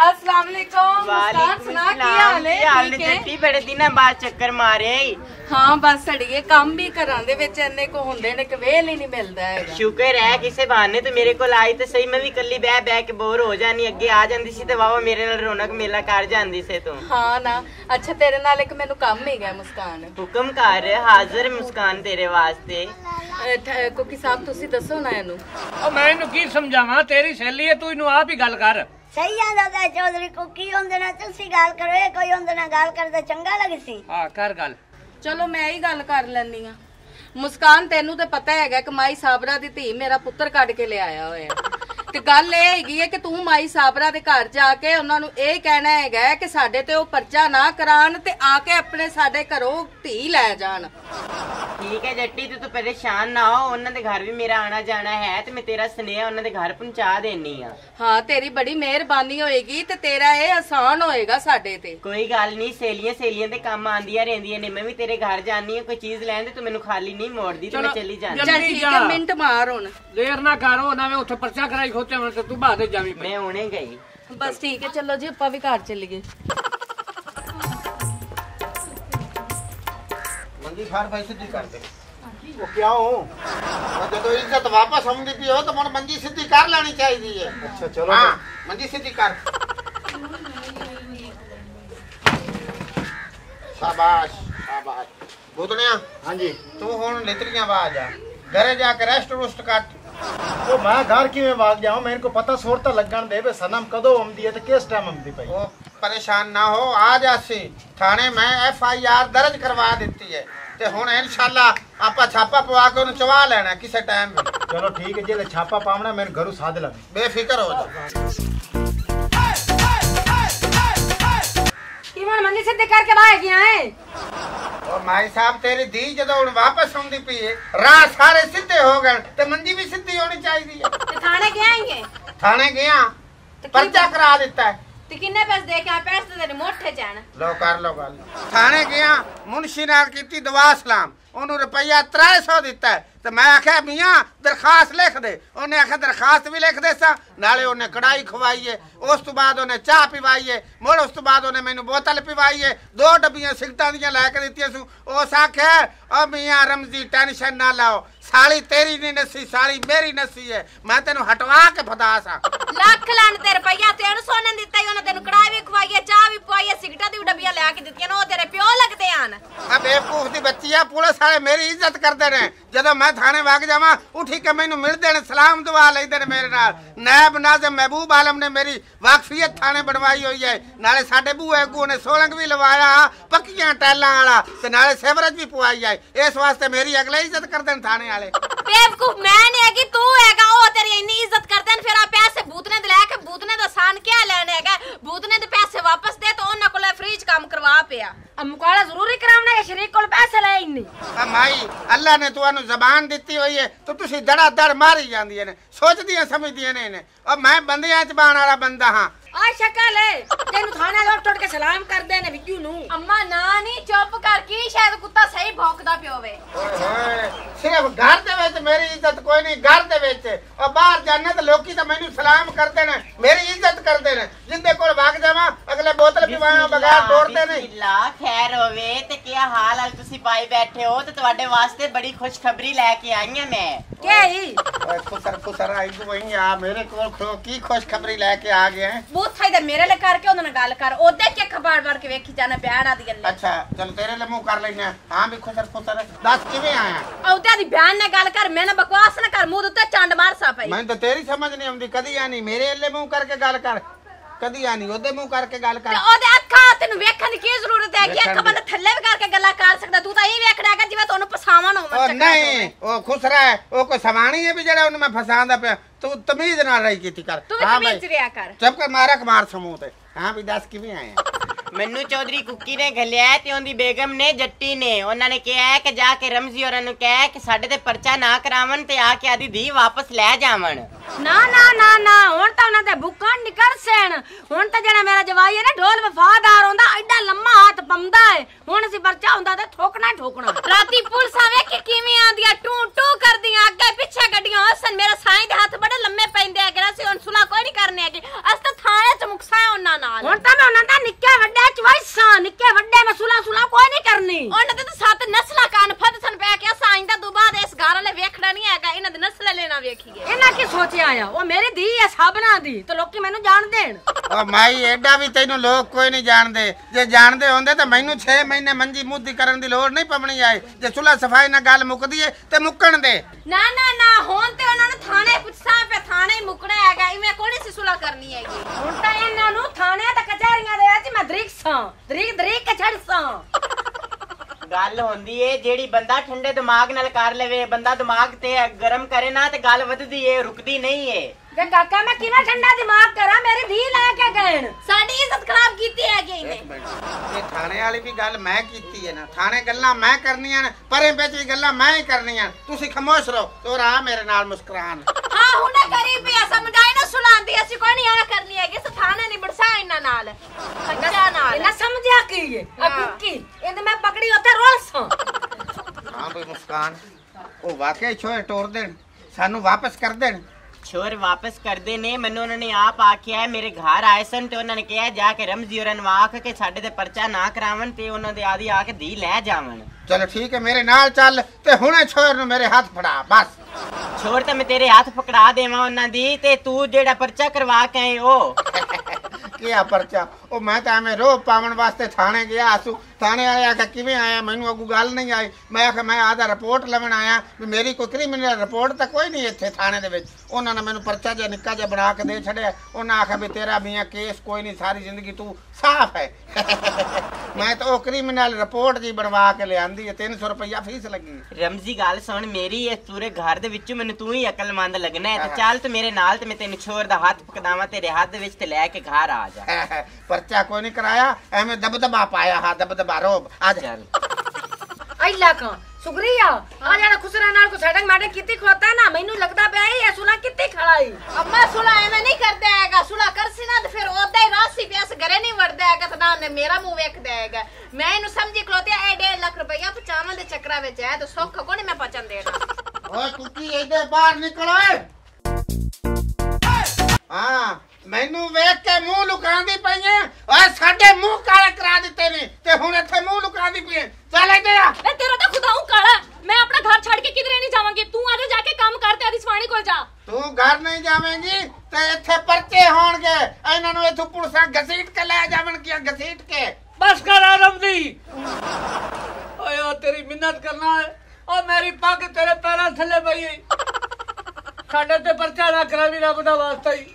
अस्सलाम वालेकुम मुस्कान सुना की हाल है ਕੀ ਹਾਲ ਨੇ ठीक है ਜੱਟੀ ਬੜੇ ਦਿਨਾਂ ਬਾਅਦ ਚੱਕਰ ਮਾਰਿਆ ਈ ਹਾਂ ਬਸ ਅੜੀਏ ਕੰਮ ਵੀ ਘਰਾਂ ਦੇ ਵਿੱਚ ਇੰਨੇ ਕੋ ਹੁੰਦੇ ਨੇ ਕਿ ਵੇਲ ਹੀ ਨਹੀਂ ਮਿਲਦਾ ਹੈਗਾ ਸ਼ੁਕਰ ਹੈ ਕਿਸੇ ਬਹਾਨੇ ਤੇ ਮੇਰੇ ਕੋਲ ਆਈ ਤੇ ਸਹੀ ਮੈਂ ਵੀ ਇਕੱਲੀ ਬਹਿ ਬਹਿ ਕੇ ਬੋਰ ਹੋ ਜਾਣੀ ਅੱਗੇ ਆ ਜਾਂਦੀ ਸੀ ਤੇ ਵਾਵਾ ਮੇਰੇ ਨਾਲ ਰੌਣਕ ਮੇਲਾ ਕਰ ਜਾਂਦੀ ਸੀ ਤੂੰ ਹਾਂ ਨਾ ਅੱਛਾ ਤੇਰੇ ਨਾਲ ਇੱਕ ਮੈਨੂੰ ਕੰਮ ਹੀ ਗਿਆ ਮੁਸਕਾਨ ਹੁਕਮ ਕਰ ਹਾਜ਼ਰ ਮੁਸਕਾਨ ਤੇਰੇ ਵਾਸਤੇ ਅਹ, ਠ- ਕੋਕੀ ਸਾਹਿਬ ਤੁਸੀਂ ਦੱਸੋ ਨਾ ਇਹਨੂੰ ਉਹ ਮੈਂ ਇਹਨੂੰ ਕੀ ਸਮਝਾਵਾਂ ਤੇਰੀ ਸਹੇਲੀ ਹੈ ਤੂੰ ਇਹਨੂੰ ਆਪ ਹੀ ਗੱਲ ਕਰ ਸਹੀ ਆਂਦਾ ਤਾਂ ਚੌਧਰੀ ਕੋ ਕੀ ਹੁੰਦੇ ਨਾ ਤੁਸੀਂ ਗੱਲ ਕਰੋ ਇਹ ਕੋਈ ਹੁੰਦੇ ਨਾ ਗੱਲ ਕਰਦੇ ਚੰਗਾ ਲੱਗ ਸੀ ਹਾਂ ਕਰ ਗੱਲ। ਚਲੋ ਮੈਂ ਹੀ ਗੱਲ ਕਰ ਲੈਣੀ ਆ ਮੁਸਕਾਨ ਤੈਨੂੰ ਤੇ ਪਤਾ ਹੈਗਾ ਕਿ ਮਾਈ ਸਾਬਰਾ ਦੀ ਧੀ ਮੇਰਾ ਪੁੱਤਰ ਕੱਢ ਕੇ ਲਿਆਇਆ ਹੋਇਆ। ਤੇ ਗੱਲ ਇਹ ਹੈਗੀ ਹੈ ਕਿ ਤੂੰ ਮਾਈ ਸਾਬਰਾ ਦੇ ਘਰ ਜਾ ਕੇ ਉਹਨਾਂ ਨੂੰ ਇਹ ਕਹਿਣਾ ਹੈਗਾ ਕਿ ਸਾਡੇ ਤੇ ਉਹ ਪਰਚਾ ਨਾ ਕਰਾਣ ਤੇ ਆ ਕੇ ਆਪਣੇ ਸਾਡੇ ਘਰੋਂ ਧੀ ਲੈ ਜਾਣ। ਠੀਕ ਹੈ ਜੱਟੀ ਤੇ ਪਰੇਸ਼ਾਨ ਨਾ ਹੋ ਉਹਨਾਂ ਦੇ ਘਰ ਵੀ ਮੇਰਾ ਆਣਾ ਜਾਣਾ ਹੈ ਤੇ ਮੈਂ ਤੇਰਾ ਸੁਨੇਹਾ ਉਹਨਾਂ ਦੇ ਘਰ ਪਹੁੰਚਾ ਦੇਣੀ ਆ। ਹਾਂ ਤੇਰੀ ਬੜੀ ਮਿਹਰਬਾਨੀ ਹੋਏਗੀ ਤੇ ਤੇਰਾ ਇਹ ਆਸਾਨ ਹੋਏਗਾ ਸਾਡੇ ਤੇ। ਕੋਈ ਗੱਲ ਨਹੀਂ ਸਹੇਲੀਆਂ ਸਹੇਲੀਆਂ ਦੇ ਕੰਮ ਆਂਦੀਆਂ ਰਹਿੰਦੀਆਂ ਨੇ ਮੈਂ ਵੀ ਤੇਰੇ ਘਰ ਜਾਣੀ ਆ ਕੋਈ ਚੀਜ਼ ਲੈਣ ਤੇ ਤੂੰ ਮੈਨੂੰ ਖਾਲੀ ਨਹੀਂ ਮੋੜਦੀ ਤੇ ਮੈਂ ਚਲੋ, ਜਾਂਦੀ ਜਲਦੀ ਚੱਲ ਠੀਕ। ਹੈ ਮਿੰਟ ਮਾਰ ਹੁਣ। ਦੇਰ ਨਾ ਕਰੋ ਨਾ ਮੈਂ ਉੱਥੇ ਪਰਚਾ ਕਰਾਈ ਖੋਤੇ ਹੁਣ ਤੇ ਵਿੱਚ ਜਾਵੀਂ ਮੈਂ ਹੁਣੇ ਗਈ। ਬਸ ਠੀਕ ਹੈ ਚਲੋ ਜੀ ਆਪਾਂ ਵੀ ਘਰ ਚੱਲੀਏ। ਮੰਗੀ ਫੜ ਭਾਈ ਸਿੱਧੀ ਕਰ ਦੇ। ਉਹ ਕਿਉਂ? ਉਹ ਜਦੋਂ ਇੱਜ਼ਤ ਵਾਪਸ ਆਉਂਦੀ ਪਈ ਹੋ ਤਾਂ ਮਨ ਮੰਜੀ ਸਿੱਧੀ ਕਰ ਲੈਣੀ ਚਾਹੀਦੀ ਹੈ। ਅੱਛਾ ਚਲੋ ਹਾਂ ਮੰਜੀ ਸਿੱਧੀ ਕਰ। ਸ਼ਾਬਾਸ਼ ਸ਼ਾਬਾਸ਼। ਬੁੱਧਣਿਆ ਹਾਂਜੀ। ਤੂੰ ਹੁਣ ਲਿਤਰੀਆਂ ਬਾਜ ਜਾ ਘਰੇ ਜਾ ਕੇ ਰੈਸਟ ਰੁਸਟ ਕੱਟ ਉਹ ਮੈਂ ਘਰ ਕਿਵੇਂ ਭਾਗ ਜਾਵਾਂ ਮੈਨੂੰ ਕੋ ਪਤਾ ਸੋਰਤਾ ਲੱਗਣ ਦੇ ਵੇ ਸਨਮ ਕਦੋਂ ਆਉਂਦੀ ਹੈ ਤੇ ਕਿਸ ਟਾਈਮ ਆਉਂਦੀ ਪਈ? ਉਹ ਪਰੇਸ਼ਾਨ ਨਾ ਹੋ ਆ ਜਾਸੀ ਥਾਣੇ ਮੈਂ ਐਫ ਆਈ ਆਰ ਦਰਜ ਕਰਵਾ ਦਿੱਤੀ ਹੈ। ਤੇ ਹੁਣ ਇਨਸ਼ਾਅੱਲਾ ਆਪਾਂ ਛਾਪਾ ਪਵਾ ਕੇ ਉਹਨੂੰ ਚਵਾ ਲੈਣਾ ਕਿਸੇ ਟਾਈਮ ਚਲੋ ਠੀਕ ਹੈ ਜੇ ਤੇ ਛਾਪਾ ਪਾਵਣਾ ਮੈਨੂੰ ਘਰੋਂ ਸਾਧ ਲੈ ਬੇਫਿਕਰ ਹੋ ਜਾ। ਕਿਵੇਂ ਮੰਦੀ ਸਿੱਧੇ ਕਰਕੇ ਬਾਹਰ ਗਿਆ ਹੈ ਉਹ ਮਾਈ ਸਾਹਿਬ ਤੇਰੀ ਧੀ ਜਦੋਂ ਹੁਣ ਵਾਪਸ ਆਉਂਦੀ ਪਈ ਹੈ ਰਾਹ ਸਾਰੇ ਸਿੱਧੇ ਹੋ ਗਏ ਤੇ ਮੰਜੀ ਵੀ ਸਿੱਧੀ ਹੋਣੀ ਚਾਹੀਦੀ ਹੈ ਤੇ ਥਾਣੇ ਗਿਆ ਆਏਗੇ ਥਾਣੇ ਗਿਆ ਪਰਚਾ ਕਰਾ ਦਿੱਤਾ ਹੈ ਤੇ ਕਿੰਨੇ ਪੈਸੇ ਦੇ ਕੇ ਆ ਪੈਸੇ ਤੇਰੇ ਮੋਠੇ ਜਾਣ ਲੋ ਕਰ ਲੋ ਗੱਲ। ਥਾਣੇ ਗਿਆ ਮੁਨਸ਼ੀ ਨਾਲ ਕੀਤੀ ਦਵਾ ਸਲਾਮ। ਉਹਨੂੰ ਰੁਪਈਆ 300 ਦਿੱਤਾ ਤੇ ਮੈਂ ਆਖਿਆ, ਮੀਆਂ, ਦਰਖਾਸਤ ਲਿਖ ਦੇ। ਉਹਨੇ ਆਖਿਆ, ਦਰਖਾਸਤ ਵੀ ਲਿਖ ਦੇ ਸਾ। ਨਾਲੇ ਉਹਨੇ ਕੜਾਈ ਖਵਾਈਏ ਉਸ ਤੋਂ ਬਾਅਦ ਉਹਨੇ ਚਾਹ ਪਿਵਾਈਏ ਮੁੜ ਉਸ ਤੋਂ ਬਾਅਦ ਉਹਨੇ ਮੈਨੂੰ ਬੋਤਲ ਪਿਵਾਈਏ ਦੋ ਡੱਬੀਆਂ ਸਿਗਟਾਂ ਦੀਆਂ ਲੈ ਕੇ ਦਿੱਤੀਆਂ ਸੀ। ਉਸ ਆਖਿਆ, ਓ ਮੀਆਂ, ਰਮਜ਼ੀ, ਟੈਨਸ਼ਨ ਨਾ ਲਾਓ। ਸਾਲੀ ਤੇਰੀ ਨਹੀਂ ਨਸੀ, ਸਾਲੀ ਮੇਰੀ ਨਸੀ ਹੈ ਮੈਂ ਤੈਨੂੰ ਹਟਵਾ ਕੇ ਫਦਾ ਸਾਂ। ਲੱਖ ਲੰਨ ਤੇ ਰੁਪਈਆ ਤੈਨੂੰ ਨੇ ਦਿੱਤਾ ਹੀ ਉਹਨਾਂ ਤੈਨੂੰ ਕੜਾਈ ਵੀ ਖਵਾਈਏ ਚਾਹ ਵੀ ਪਵਾਈਏ ਸਿਗਰਟਾਂ ਦੀ ਡੱਬੀਆਂ ਲਿਆ ਕੇ ਦਿੱਤੀਆਂ ਨੇ। ਉਹ ਤੇਰੇ ਪਿਓ ਹਨ। ਆ ਬੇਵਕੂਫ ਦੀ ਬੱਚੀ ਆ ਪੁਲਿਸ ਵਾਲੇ ਮੇਰੀ ਇੱਜ਼ਤ ਕਰਦੇ ਨੇ। ਜਦੋਂ ਮੈਂ ਥਾਣੇ ਵਗ ਜਾਵਾਂ ਉਠੀ ਕੇ ਮੈਨੂੰ ਮਿਲਦੇ ਨੇ ਸਲਾਮ ਦੁਆ ਲੈਂਦੇ ਨੇ ਮੇਰੇ ਨਾਲ। ਨਾਇਬ ਨਾਜ਼ਮ ਮਹਿਬੂਬ ਆਲਮ ਨੇ ਮੇਰੀ ਵਾਕਫੀਅਤ ਥਾਣੇ ਬਣਵਾਈ ਹੋਈ ਹੈ। ਨਾਲੇ ਸਾਡੇ ਬੂਏ ਅੱਗੂ ਨੇ ਸੋਲੰਗ ਵੀ ਲਵਾਇਆ ਪੱਕੀਆਂ ਟੈਲਾਂ ਵਾਲਾ ਤੇ ਨਾਲੇ ਸਿਵਰਜ ਵੀ ਪਵਾਈ ਹੈ। ਇਸ ਵਾਸਤੇ ਮੇਰੀ ਅਗਲੇ ਇੱਜ਼ਤ ਕਰਦੇ ਨੇ ਥਾਣੇ ਵਾਲੇ। ਬੇਵਕੂਫ ਮੈਂ ਨਹੀਂ ਹੈਗੀ ਤੂੰ ਹੈਗਾ ਉਹ ਤੇਰੀ ਇੰਨੀ ਇੱਜ਼ਤ ਕਰਦੇ ਨੇ ਫਿਰ ਆ ਪੈਸੇ ਬੂਤਨੇ ਦੇ ਲੈ ਕੇ ਬੂਤਨੇ ਦਾ ਸਾਨ ਕਿਆ ਲੈਣਾ ਹੈਗਾ? ਬੂਤਨੇ ਦੇ ਪੈਸੇ ਵਾਪਸ ਦੇ ਤਾਂ ਉਹਨਾਂ ਕੋਲ ਫ੍ਰੀ ਚ ਕੰਮ ਕਰਵਾ ਪਿਆ। ਮੁਕਾਲਾ ਜ਼ਰੂਰੀ ਕਰਾਉਣਾ ਹੈ ਸ਼ਰੀਕ ਕੋਲ ਪੈਸੇ ਲੈ ਇੰਨੀ ਆ ਮਾਈ ਅੱਲਾ ਨੇ ਤੁਹਾਨੂੰ ਜ਼ਬਾਨ ਦਿੱਤੀ ਹੋਈ ਹੈ ਤਾਂ ਤੁਸੀਂ ਦੜਾ ਦੜ ਮਾਰੀ ਜਾਂਦੀਆਂ ਨੇ ਸੋਚਦੀਆਂ ਸਮਝਦੀਆਂ ਨੇ ਇਹਨੇ ਔਰ ਮੈਂ ਬੰਦਿਆਂ ਚ ਬਾਣ ਵਾਲਾ ਬੰਦਾ ਹਾਂ ਆ ਸ਼ਕਲ ਹੈ ਤੈਨੂੰ ਥਾਣੇ ਲੋਟ ਸਲਾਮ ਕਰਦੇ ਨੇ ਵਿੱਕੂ ਨੂੰ। ਅੰਮਾ ਨਾ ਨਹੀਂ ਚੁੱਪ ਕਰ ਕੀ ਸ਼ਾਇਦ ਕੁੱਤਾ ਸਹੀ ਭੌਂਕਦਾ ਓਏ ਹੋਏ ਸਿਰਫ ਘਰ ਦੇ ਵਿੱਚ ਮੇਰੀ ਇੱਜ਼ਤ ਕੋਈ ਨਹੀਂ ਘਰ ਦੇ ਵਿੱਚ। ਔਰ ਬਾਹਰ ਜਾਣਾ ਤਾਂ ਲੋਕੀ ਤਾਂ ਮੈਨੂੰ ਸਲਾਮ ਕਰਦੇ ਨੇ ਮੇਰੀ ਇੱਜ਼ਤ ਕਰਦੇ ਨੇ। ਜਿੰਦੇ ਕੋਲ ਵਗ ਜਾਵਾਂ ਅਗਲੇ ਬੋਤਲ ਪੀਵਾਂ ਬਗੈਰ ਤੋੜਦੇ ਨਹੀਂ ਬਿਸਮਿਲ੍ਲਾ ਖੈਰ ਹੋਵੇ ਤੇ ਕੀ ਹਾਲ ਹਾਲ ਤੁਸੀਂ ਪਾਈ ਬੈਠੇ ਹੋ ਤੇ ਤੁਹਾਡੇ ਵਾਸਤੇ ਬੜੀ ਖੁਸ਼ਖਬਰੀ ਲੈ ਕੇ ਆਈ ਹਾਂ ਮੈਂ। ਕੀ ਹੀ ਓਏ ਖੁਸਰ ਖੁਸਰ ਆਈ ਤੂੰ ਵਹੀਂ ਆ ਮੇਰੇ ਕੋਲ ਖਲੋ ਕੀ ਖੁਸ਼ਖਬਰੀ ਲੈ ਕੇ ਆ ਗਿਆ ਹੈ? ਬੂਥਾ ਇਧਰ ਮੇਰੇ ਲਈ ਕਰਕੇ ਉਹਨਾਂ ਨਾਲ ਗੱਲ ਕਰ ਉਹਦੇ ਕਿ ਖਬਾਰ ਵਰ ਕੇ ਵੇਖੀ ਜਾਣਾ ਬਿਆਨਾਂ ਦੀ ਗੱਲਾਂ। ਅੱਛਾ ਚਲ ਤੇਰੇ ਲਈ ਮੂੰਹ ਕਰ ਲੈਣਾ ਹਾਂ ਵੀ ਖੁਸਰ ਖੁਸਰ ਦੱਸ ਕਿਵੇਂ ਆਇਆ? ਉਹਦੇ ਦੀ ਬਿਆਨ ਨਾਲ ਗੱਲ ਕਰ ਮੈਂ ਨਾ ਬਕਵਾਸ ਨਾ ਕਰ ਮੂੰਹ ਦੇ ਉੱਤੇ ਚੰਡ ਮਾਰ ਸਾ ਪਈ। ਮੈਨੂੰ ਤਾਂ ਤੇਰੀ ਸਮਝ ਨਹੀਂ ਆਉਂਦੀ ਕਦੀ ਆ ਨਹੀਂ। ਮੇਰੇ ਅੱਲੇ ਮੂੰਹ ਕਰਕੇ ਗੱਲ ਕਰ। ਕਦੀ ਆ ਨਹੀਂ ਉਹਦੇ ਮੂੰਹ ਕਰਕੇ ਗੱਲ ਕਰ। ਉਹਦੇ ਅੱਖਾਂ ਤੈਨੂੰ ਵੇਖਣ ਦੀ ਕੀ ਜ਼ਰੂਰਤ ਹੈ ਕਿ ਅੱਖਾਂ ਬੰਦ ਥੱਲੇ ਵੀ ਕਰਕੇ ਗੱਲਾਂ ਕਰ ਸਕਦਾ। ਤੂੰ ਤਾਂ ਇਹ ਵੇਖਣਾ ਹੈਗਾ ਜਿਵੇਂ ਤੁਹਾਨੂੰ ਪਸਾਵਾਂ ਨਾ ਚ ਨਹੀਂ ਉਹ ਖੁਸਰਾ ਹੈ ਉਹ ਕੋਈ ਸਵਾਣੀ ਹੈ ਵੀ ਜਿਹੜਾ ਉਹਨੂੰ ਮੈਂ ਫਸਾਉਂਦਾ ਪਿਆ। ਤੂੰ ਤਮੀਜ਼ ਨਾਲ ਰਹੀ ਕੀਤੀ ਕਰ। ਤੂੰ ਤਮੀਜ਼। ਰਿਆ ਕਰ। ਚੁੱਪ ਕਰ ਮਾਰਾ ਕਮਾਰ ਸਮੂਹ ਤੇ। ਹਾਂ ਵੀ ਦੱਸ ਕਿਵੇਂ ਆਇਆ ਮੈਨੂੰ ਚੌਧਰੀ ਕੁੱਕੀ ਨੇ ਘੱਲਿਆ ਤੇ ਉਹਦੀ ਬੇਗਮ ਨੇ ਜੱਟੀ ਨੇ। ਉਹਨਾਂ ਨੇ ਕਿਹਾ ਕਿ ਜਾ ਕੇ ਰਮਜ਼ੀ ਹੋਰਾਂ ਨੂੰ ਕਹਿ ਕਿ ਸਾਡੇ ਤੇ ਪਰਚਾ ਨਾ ਕਰਾਵਣ ਤੇ ਆ ਕੇ ਆਦੀ ਧੀ ਵਾਪਸ ਲੈ ਜਾਵਣ। ਨਾ ਨਾ ਨਾ ਨਾ ਹੁਣ ਤਾਂ ਉਹਨਾਂ ਦੇ ਬੁੱਕਾਂ ਨਿਕਲ ਸੈਣ ਹੁਣ ਤਾਂ ਜਿਹੜਾ ਮੇਰਾ ਜਵਾਈ ਹੈ ਨਾ ਢੋਲ ਵਫਾਦਾਰ ਹੁੰਦਾ ਐਡਾ ਲੰਮਾ ਹੱਥ ਪੰਦਾ ਹੈ। ਹੁਣ ਅਸੀਂ ਪਰਚਾ ਹੁੰਦਾ ਤੇ ਠੋਕਣਾ ਠੋਕਣਾ। ਰਾਤੀ ਪੁਲਿਸ ਆਵੇ ਕਿ ਕਿਵੇਂ ਆਂਦੀਆਂ ਟੂ ਟੂ ਕਰਦੀਆਂ ਅੱਗੇ ਪਿੱਛੇ ਗੱਡੀਆਂ। ਹਸਨ ਮੇਰੇ ਸਾਈਂ ਦੇ ਹੱਥ ਬੜੇ ਲੰਮੇ ਪੈਂਦੇ ਆ ਕਿ ਅਸੀਂ ਹੁਣ ਸੁਲਾ ਕੋਈ ਨਹੀਂ ਕਰਨੇ ਹੈਗੇ। ਅਸ ਤਾਂ ਥਾਣੇ ਚ ਮੁਕਸਾ ਉਹਨਾਂ ਨਾਲ। ਹੁਣ ਤਾਂ ਮੈਂ ਉਹਨਾਂ ਦਾ ਨਿੱਕੇ ਵੱਡੇ ਚਵਾਈਸਾਂ ਨਿੱਕੇ ਵੱਡੇ ਮੈਂ ਸੁਲਾ ਸੁਲਾ ਕੋਈ ਨਹੀਂ ਕਰਨੀ। ਉਹਨਾਂ ਦੇ ਤਾਂ ਸੱਤ ਨਸਲਾਂ ਕਾਨ ਫੱਦ ਸਨ ਪੈ ਕੇ ਸਾਈਂ ਦਾ ਦੁਬਾ ਦੇ ਇਸ ਘਰ ਵਾਲੇ ਵੇਖਣਾ ਨਹੀਂ ਹੈਗਾ ਇਹਨਾਂ ਦੇ ਨਸਲ ਲੈਣਾ ਵੇਖੀਏ। ਇਹਨਾਂ ਕੀ ਸੋਚਿਆ ਆ? ਉਹ ਮੇਰੀ ਧੀ ਹੈ ਸਾਬਣਾ ਦੀ ਤੇ ਲੋਕੀ ਮੈਨੂੰ ਜਾਣ ਦੇਣ। ਉਹ ਮਾਈ ਐਡਾ ਵੀ ਤੈਨੂੰ ਲੋਕ ਕੋਈ ਨਹੀਂ ਜਾਣਦੇ। ਜੇ ਜਾਣਦੇ ਹੁੰਦੇ ਤਾਂ ਮੈਨੂੰ 6 ਮਹੀਨੇ ਮੰਜੀ ਮੁੱਦੀ ਕਰਨ ਦੀ ਲੋੜ ਨਹੀਂ ਪਵਣੀ ਆਏ। ਜੇ ਸੁਲਾ ਸਫ਼ਾਈ ਨਾਲ ਗੱਲ ਮੁੱਕਦੀ ਏ ਤੇ ਮੁੱਕਣ ਦੇ। ਨਾ ਨਾ ਨਾ ਹੁਣ ਤੇ ਉਹਨਾਂ ਨੂੰ ਥਾਣੇ ਪੁੱਛਾਂ ਪੇ ਥਾਣੇ ਹੀ ਮੁਕਣਾ ਹੈਗਾ ਇਵੇਂ ਕੋਣੀ ਸੀ ਸੁਲਾ ਕਰਨੀ ਹੈਗੀ। ਹੁਣ ਤਾਂ ਇਹਨਾਂ ਨੂੰ ਥਾਣੇ ਤੇ ਕਚਹਿਰੀਆਂ ਦੇ ਵਿੱਚ ਮੈਂ ਸਾਂ। ਦਰੀਕ ਦਰੀਕ ਕੇ ਗੱਲ ਹੁੰਦੀ ਏ, ਜਿਹੜੀ ਬੰਦਾ ਠੰਡੇ ਦਿਮਾਗ ਨਾਲ ਕਰ ਲਵੇ, ਬੰਦਾ ਦਿਮਾਗ ਤੇ ਗਰਮ ਕਰੇ ਨਾ ਤੇ ਗੱਲ ਵੱਧਦੀ ਏ, ਰੁਕਦੀ ਨਹੀਂ ਏ। ਵੇ ਕਾਕਾ ਮੈਂ ਕਿਵੇਂ ਠੰਡਾ ਦਿਮਾਗ ਕਰਾਂ? ਮੇਰੀ ਧੀ ਲੈ ਕੇ ਗਏ ਨੇ। ਸਾਡੀ ਇੱਜ਼ਤ ਖਰਾਬ ਕੀਤੀ ਹੈਗੀ ਇਹਨੇ। ਇਹ ਥਾਣੇ ਵਾਲੀ ਵੀ ਗੱਲ ਮੈਂ ਕੀਤੀ ਹੈ ਨਾ। ਥਾਣੇ ਗੱਲਾਂ ਮੈਂ ਕਰਨੀਆਂ ਨੇ ਪਰੇ ਵਿੱਚ ਵੀ ਗੱਲਾਂ ਮੈਂ ਹੀ ਕਰਨੀਆਂ ਤੁਸੀਂ ਖਮੋਸ਼ ਰਹੋ ਤੇ ਰਾਹ ਮੇਰੇ ਨਾਲ ਮੁਸਕਰਾਨ ਹਾਂ ਹੁਣੇ ਕਰੀ ਪਿਆ ਸਮਝਾਈ ਨਾ ਸੁਣਾਉਂਦੀ ਅਸੀਂ ਕੋਈ ਨਹੀਂ ਆ ਕਰਨੀ ਹੈਗੀ ਸਥਾਨੇ ਨਹੀਂ ਬੜਸਾ ਇਹਨਾਂ ਨਾਲ। ਸੱਚਾ ਨਾਲ। ਇਹਨਾਂ ਸਮਝਿਆ ਕੀ ਏ? ਆ ਕੁੱਕੀ ਇਹਦੇ ਮੈਂ ਪਕੜੀ ਉੱਥੇ ਰੋਲ ਸਾਂ ਹਾਂ ਬਈ ਮੁਸਕਾਨ। ਉਹ ਵਾਕਿਆ ਹੀ ਛੋਏ ਟੋਰ ਦੇਣ ਸਾਨੂੰ ਵਾਪਸ ਕਰ ਦੇਣ। ਛੋਰ ਵਾਪਸ ਕਰਦੇ ਨੇ। ਮੈਨੂੰ ਉਹਨਾਂ ਨੇ ਆਪ ਆਖਿਆ ਹੈ, ਮੇਰੇ ਘਰ ਆਏ ਸਨ ਤੇ ਉਹਨਾਂ ਨੇ ਕਿਹਾ ਜਾ ਕੇ ਰਮਜ਼ੀ ਹੋਰਾਂ ਨੂੰ ਆਖ ਕੇ ਸਾਡੇ ਤੇ ਪਰਚਾ ਨਾ ਕਰਾਵਣ ਤੇ ਉਹਨਾਂ ਦੇ ਆਦੀ ਆ ਕੇ ਧੀ ਲੈ ਜਾਵਣ। ਚਲੋ ਠੀਕ ਹੈ ਮੇਰੇ ਨਾਲ ਚੱਲ ਤੇ ਹੁਣੇ ਛੋਰ ਨੂੰ ਮੇਰੇ ਹੱਥ ਫੜਾ ਬਸ। ਛੋਰ ਤਾਂ ਮੈਂ ਤੇਰੇ ਹੱਥ ਪਕੜਾ ਦੇਵਾਂ ਉਹਨਾਂ ਦੀ ਤੇ ਤੂੰ ਜਿਹੜਾ ਪਰਚਾ ਕਰਵਾ ਕੇ ਆਏ ਉਹ ਕੀ ਆ ਪਰਚਾ? ਉਹ ਮੈਂ ਤਾਂ ਐਵੇਂ ਰੋਹ ਪਾਵਣ ਵਾਸਤੇ ਥਾਣੇ ਗਿਆ ਆਸੂ ਥਾਣੇ ਵਾਲੇ ਆਖਿਆ ਕਿਵੇਂ ਆਇਆ ਮੈਨੂੰ ਅਗੂ ਗੱਲ ਨਹੀਂ ਆਈ। ਮੈਂ ਆਖਿਆ ਮੈਂ ਆਦਾ ਰਿਪੋਰਟ ਲੈਣ ਆਇਆ ਵੀ ਮੇਰੀ ਕੋਈ ਕ੍ਰਿਮੀਨਲ ਰਿਪੋਰਟ ਤਾਂ ਕੋਈ ਨਹੀਂ ਇੱਥੇ ਥਾਣੇ ਦੇ ਵਿੱਚ। ਉਹਨਾਂ ਨੇ ਮੈਨੂੰ ਪਰਚਾ ਜਿਹਾ ਨਿੱਕਾ ਜਿਹਾ ਬਣਾ ਕੇ ਦੇ ਛੱਡਿਆ। ਉਹਨਾਂ ਆਖਿਆ ਵੀ ਤੇਰਾ ਮੀਆਂ ਕੇਸ ਕੋਈ ਨਹੀਂ ਸਾਰੀ ਜ਼ਿੰਦਗੀ ਤੂੰ ਸਾਫ਼ ਹੈ। ਮੈਂ ਤਾਂ ਉਹ ਕ੍ਰਿਮੀਨਲ ਰਿਪੋਰਟ ਜੀ ਬਣਵਾ ਕੇ ਲਿਆਂਦੀ ਹੈ 300 ਰੁਪਇਆ ਫੀਸ ਲੱਗੀ ਰਮਜ਼ੀ ਗੱਲ ਸੁਣ ਮੇਰੀ ਇਸ ਪੂਰੇ ਘਰ ਦੇ ਵਿੱਚੋਂ ਮੈਨੂੰ ਤੂੰ ਹੀ ਅਕਲਮੰਦ ਲੱਗਣਾ ਹੈ। ਤੇ ਚੱਲ ਤੂੰ ਮੇਰੇ ਨਾਲ ਤੇ ਮੈਂ ਤੈਨੂੰ ਛੋਰ ਦਾ ਹੱਥ ਪਕੜਾਵਾਂ ਤੇਰੇ ਹੱਥ ਦੇ ਵਿੱਚ ਤੇ ਲੈ ਕੇ ਘਰ ਆ ਜਾ। ਪਰਚਾ ਕੋਈ ਨਹੀਂ ਕਰਾਇਆ ਐਵੇਂ ਦਬਦਬਾ ਪਾਇਆ ਹਾਂ ਦਬਦਬਾ ਰੋਬ। ਆ ਜਾ ਚੱਲ। ਐਲਾ ਕਾਂ ਸ਼ੁਕਰੀਆ ਆ ਜਿਹੜਾ ਖੁਸਰਾ ਨਾਲ ਕੋ ਸੈਟਿੰਗ ਮੈਟਿੰਗ ਕੀਤੀ ਖੋਤਾ ਨਾ ਮੈਨੂੰ ਲੱਗਦਾ ਪਿਆ ਇਹ ਸੁਲਾ ਕਿੱਥੇ ਖੜਾ ਈ ਅੰਮਾ ਸੁਲਾ ਐਵੇਂ ਨਹੀਂ ਕਰਦਾ ਹੈਗਾ। ਸੁਲਾ ਕਰਸੀ ਨਾ ਤੇ ਫਿਰ ਉਹਦਾ ਹੀ ਰਾਸੀ ਪਿਆਸ ਘਰੇ ਨਹੀਂ ਵੜਦਾ ਹੈਗਾ ਤਾਂ ਨਾ ਉਹਨੇ ਮੇਰਾ ਮੂੰਹ ਵੇਖਦਾ ਹੈਗਾ। ਮੈਂ ਇਹਨੂੰ ਸਮਝੀ ਖਲੋਤਿਆ ਇਹ 1.5 ਲੱਖ ਰੁਪਇਆ ਪਚਾਵਣ ਦੇ ਚੱਕਰਾਂ ਵਿੱਚ ਹੈ ਤੇ ਸੁੱਖ ਕੋ ਨਹੀਂ ਮੈਂ ਪਚਣ ਦੇਣਾ? ਓਏ ਕੁੱਕੀ ਇਹਦੇ ਬਾਹਰ ਨਿਕਲ ਓਏ। ਹਾਂ। ਮੈਨੂੰ ਵੇਖ ਕੇ ਮੂੰਹ ਲੁਕਾਉਂਦੀ ਪਈ ਐ ਓਏ ਸਾਡੇ ਮੂੰਹ ਕਾਲੇ ਕਰਾ ਦਿੱਤੇ ਨੇ ਤੇ ਹੁਣ ਇੱਥੇ ਮੂੰਹ ਲੁਕਾਉਂਦੀ ਪਈ ਐ। ਚੱਲ ਇੱਧਰ ਆ। ਵੇ ਤੇਰਾ ਤਾਂ ਖੁਦਾਉ ਕਾਲਾ। ਮੈਂ ਆਪਣਾ ਘਰ ਛੱਡ ਕੇ ਕਿਧਰੇ ਨਹੀਂ ਜਾਵਾਂਗੀ। ਤੂੰ ਆ ਜਾ ਜਾ ਕੇ ਕੰਮ ਕਰ ਤੇ ਆਦੀ ਸਵਾਣੀ ਕੋਲ ਜਾ। ਤੂੰ ਘਰ ਨਹੀਂ ਜਾਵੇਂਗੀ ਤੇ ਇੱਥੇ ਪਰਚੇ ਹੋਣਗੇ। ਇਹਨਾਂ ਨੂੰ ਇੱਥੋਂ ਪੁਲਿਸਾਂ ਘਸੀਟ ਕੇ ਲੈ ਜਾਵਣਗੀਆਂ ਘਸੀਟ ਕੇ। ਬਸ ਕਰ ਆਰਮ ਦੀ। ਓਏ ਉਹ ਤੇਰੀ ਮਿੰਨਤ ਕਰਨਾ ਹੈ। ਉਹ ਮੇਰੀ ਪੱਗ ਤੇਰੇ ਪੈਰਾਂ ਥੱਲੇ ਪਈ ਸਾਡੇ ਤੇ ਪਰਚਾ ਨਾ ਕਰਾ ਵੀ ਰੱਬ ਦਾ ਵਾਸਤਾ ਹੀ।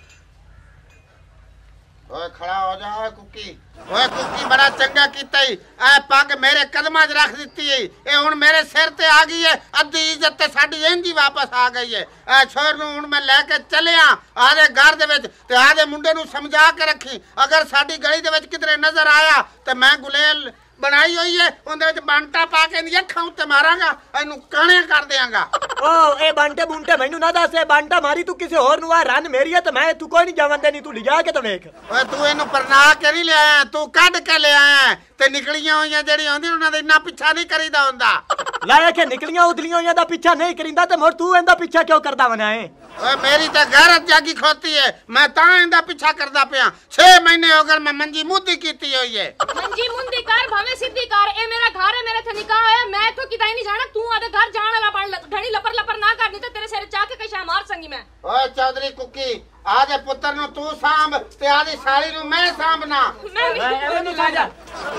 ਓਏ ਖੜਾ ਹੋ ਜਾ, ਓਏ ਕੁੱਕੀ। ਓਏ ਕੁੱਕੀ, ਬੜਾ ਚੰਗਾ ਕੀਤਾ ਈ। ਐ ਪੱਗ ਮੇਰੇ ਕਦਮਾਂ 'ਚ ਰੱਖ ਦਿੱਤੀ ਈ ਇਹ ਹੁਣ ਮੇਰੇ ਸਿਰ ਤੇ ਆ ਗਈ ਏ। ਅੱਧੀ ਇੱਜ਼ਤ ਤੇ ਸਾਡੀ ਇੰਜੀ ਵਾਪਸ ਆ ਗਈ ਏ। ਐ ਛੋਰ ਨੂੰ ਹੁਣ ਮੈਂ ਲੈ ਕੇ ਚੱਲਿਆ ਆਦੇ ਘਰ ਦੇ ਵਿੱਚ ਤੇ ਆਦੇ ਮੁੰਡੇ ਨੂੰ ਸਮਝਾ ਕੇ ਰੱਖੀ। ਅਗਰ ਸਾਡੀ ਗਲੀ ਦੇ ਵਿੱਚ ਕਿਧਰੇ ਨਜ਼ਰ ਆਇਆ ਤੇ ਮੈਂ ਗੁਲੇਲ ਬਣਾਈ ਹੋਈ ਏ ਉਹਦੇ ਵਿੱਚ ਬੰਟਾ ਪਾ ਕੇ ਇਹਦੀ ਅੱਖਾਂ ਉੱਤੇ ਮਾਰਾਂਗਾ ਇਹਨੂੰ ਕਾਣੇ ਕਰ ਦਿਆਂਗਾ। ਓ ਇਹ ਬੰਟੇ ਬੁੰਟੇ ਮੈਨੂੰ ਨਾ ਦੱਸ ਇਹ ਬੰਟਾ ਮਾਰੀ ਤੂੰ ਕਿਸੇ ਹੋਰ ਨੂੰ ਆ ਰਨ ਮੇਰੀ ਹੈ ਤੇ ਮੈਂ ਤੂੰ ਕੋਈ ਨਹੀਂ ਜਾਵਨ ਦੇਣੀ ਤੂੰ ਲਿਜਾ ਕੇ ਤਾਂ ਵੇਖ। ਓਏ ਤੂੰ ਇਹਨੂੰ ਪਰਨਾ ਕੇ ਨਹੀਂ ਲਿਆਇਆ ਤੂੰ ਕੱਢ ਕੇ ਲਿਆਇਆ ਤੇ ਨਿਕਲੀਆਂ ਹੋਈਆਂ ਜਿਹੜੀਆਂ ਆਉਂਦੀਆਂ ਉਹਨਾਂ ਦਾ ਇੰਨਾ ਪਿੱਛਾ ਨਹੀਂ ਕਰੀਦਾ ਹੁੰਦਾ। ਲਾਇਆ ਕਿ ਨਿਕਲੀਆਂ ਉਦਲੀਆਂ ਹੋਈਆਂ ਦਾ ਪਿੱਛਾ ਨਹੀਂ ਕਰਿੰਦਾ ਤੇ ਮੋਰ ਤੂੰ ਇਹਦਾ ਪਿੱਛਾ ਕਿਉਂ ਕਰਦਾ ਵਨਾ ਏ? ਓਏ ਮੇਰੀ ਤਾਂ ਗੈਰਤ ਜਾਗੀ ਖੋਤੀ ਏ। ਮੈਂ ਤਾਂ ਇਹਦਾ ਪਿੱਛਾ ਕਰਦਾ ਪਿਆ। 6 ਮਹੀਨੇ ਹੋ ਗਏ ਮੈਂ ਮੰਜੀ ਮੁੱਦੀ ਕੀਤੀ ਹੋਈ ਏ। ਮੰਜੀ ਮੁੰਦੀ ਕਰ ਭਾਵੇਂ ਸਿੱਧੀ ਕਰ। ਇਹ ਮੇਰਾ ਘਰ ਹੈ ਮੇਰੇ ਤੇ ਨਿਕਾਹ ਹੋਇਆ ਮੈਂ ਇੱਥੋਂ ਕਿਤੇ ਨਹੀਂ ਜਾਣਾ। ਤੂੰ ਆਦੇ ਘਰ ਜਾਣ ਵਾਲਾ ਬਣ ਘੜੀ ਲਪਰ ਲਪਰ ਨਾ ਕਰਨੀ ਤੇ ਤੇਰੇ ਸਿਰ ਚਾ ਕੇ ਕਸ਼ਾ ਮਾਰ ਸੰਗੀ ਮੈਂ। ਓਏ ਚੌਧਰੀ ਕੁੱਕੀ ਆਦੇ ਪੁੱਤਰ ਨੂੰ ਤੂੰ ਸਾਂਭ ਤੇ ਆਦੀ ਸਾਲੀ ਨੂੰ ਮੈਂ ਸਾਂਭਣਾ। ਮੈਂ ਵੀ ਐਵੇਂ ਨਹੀਂ ਜਾ।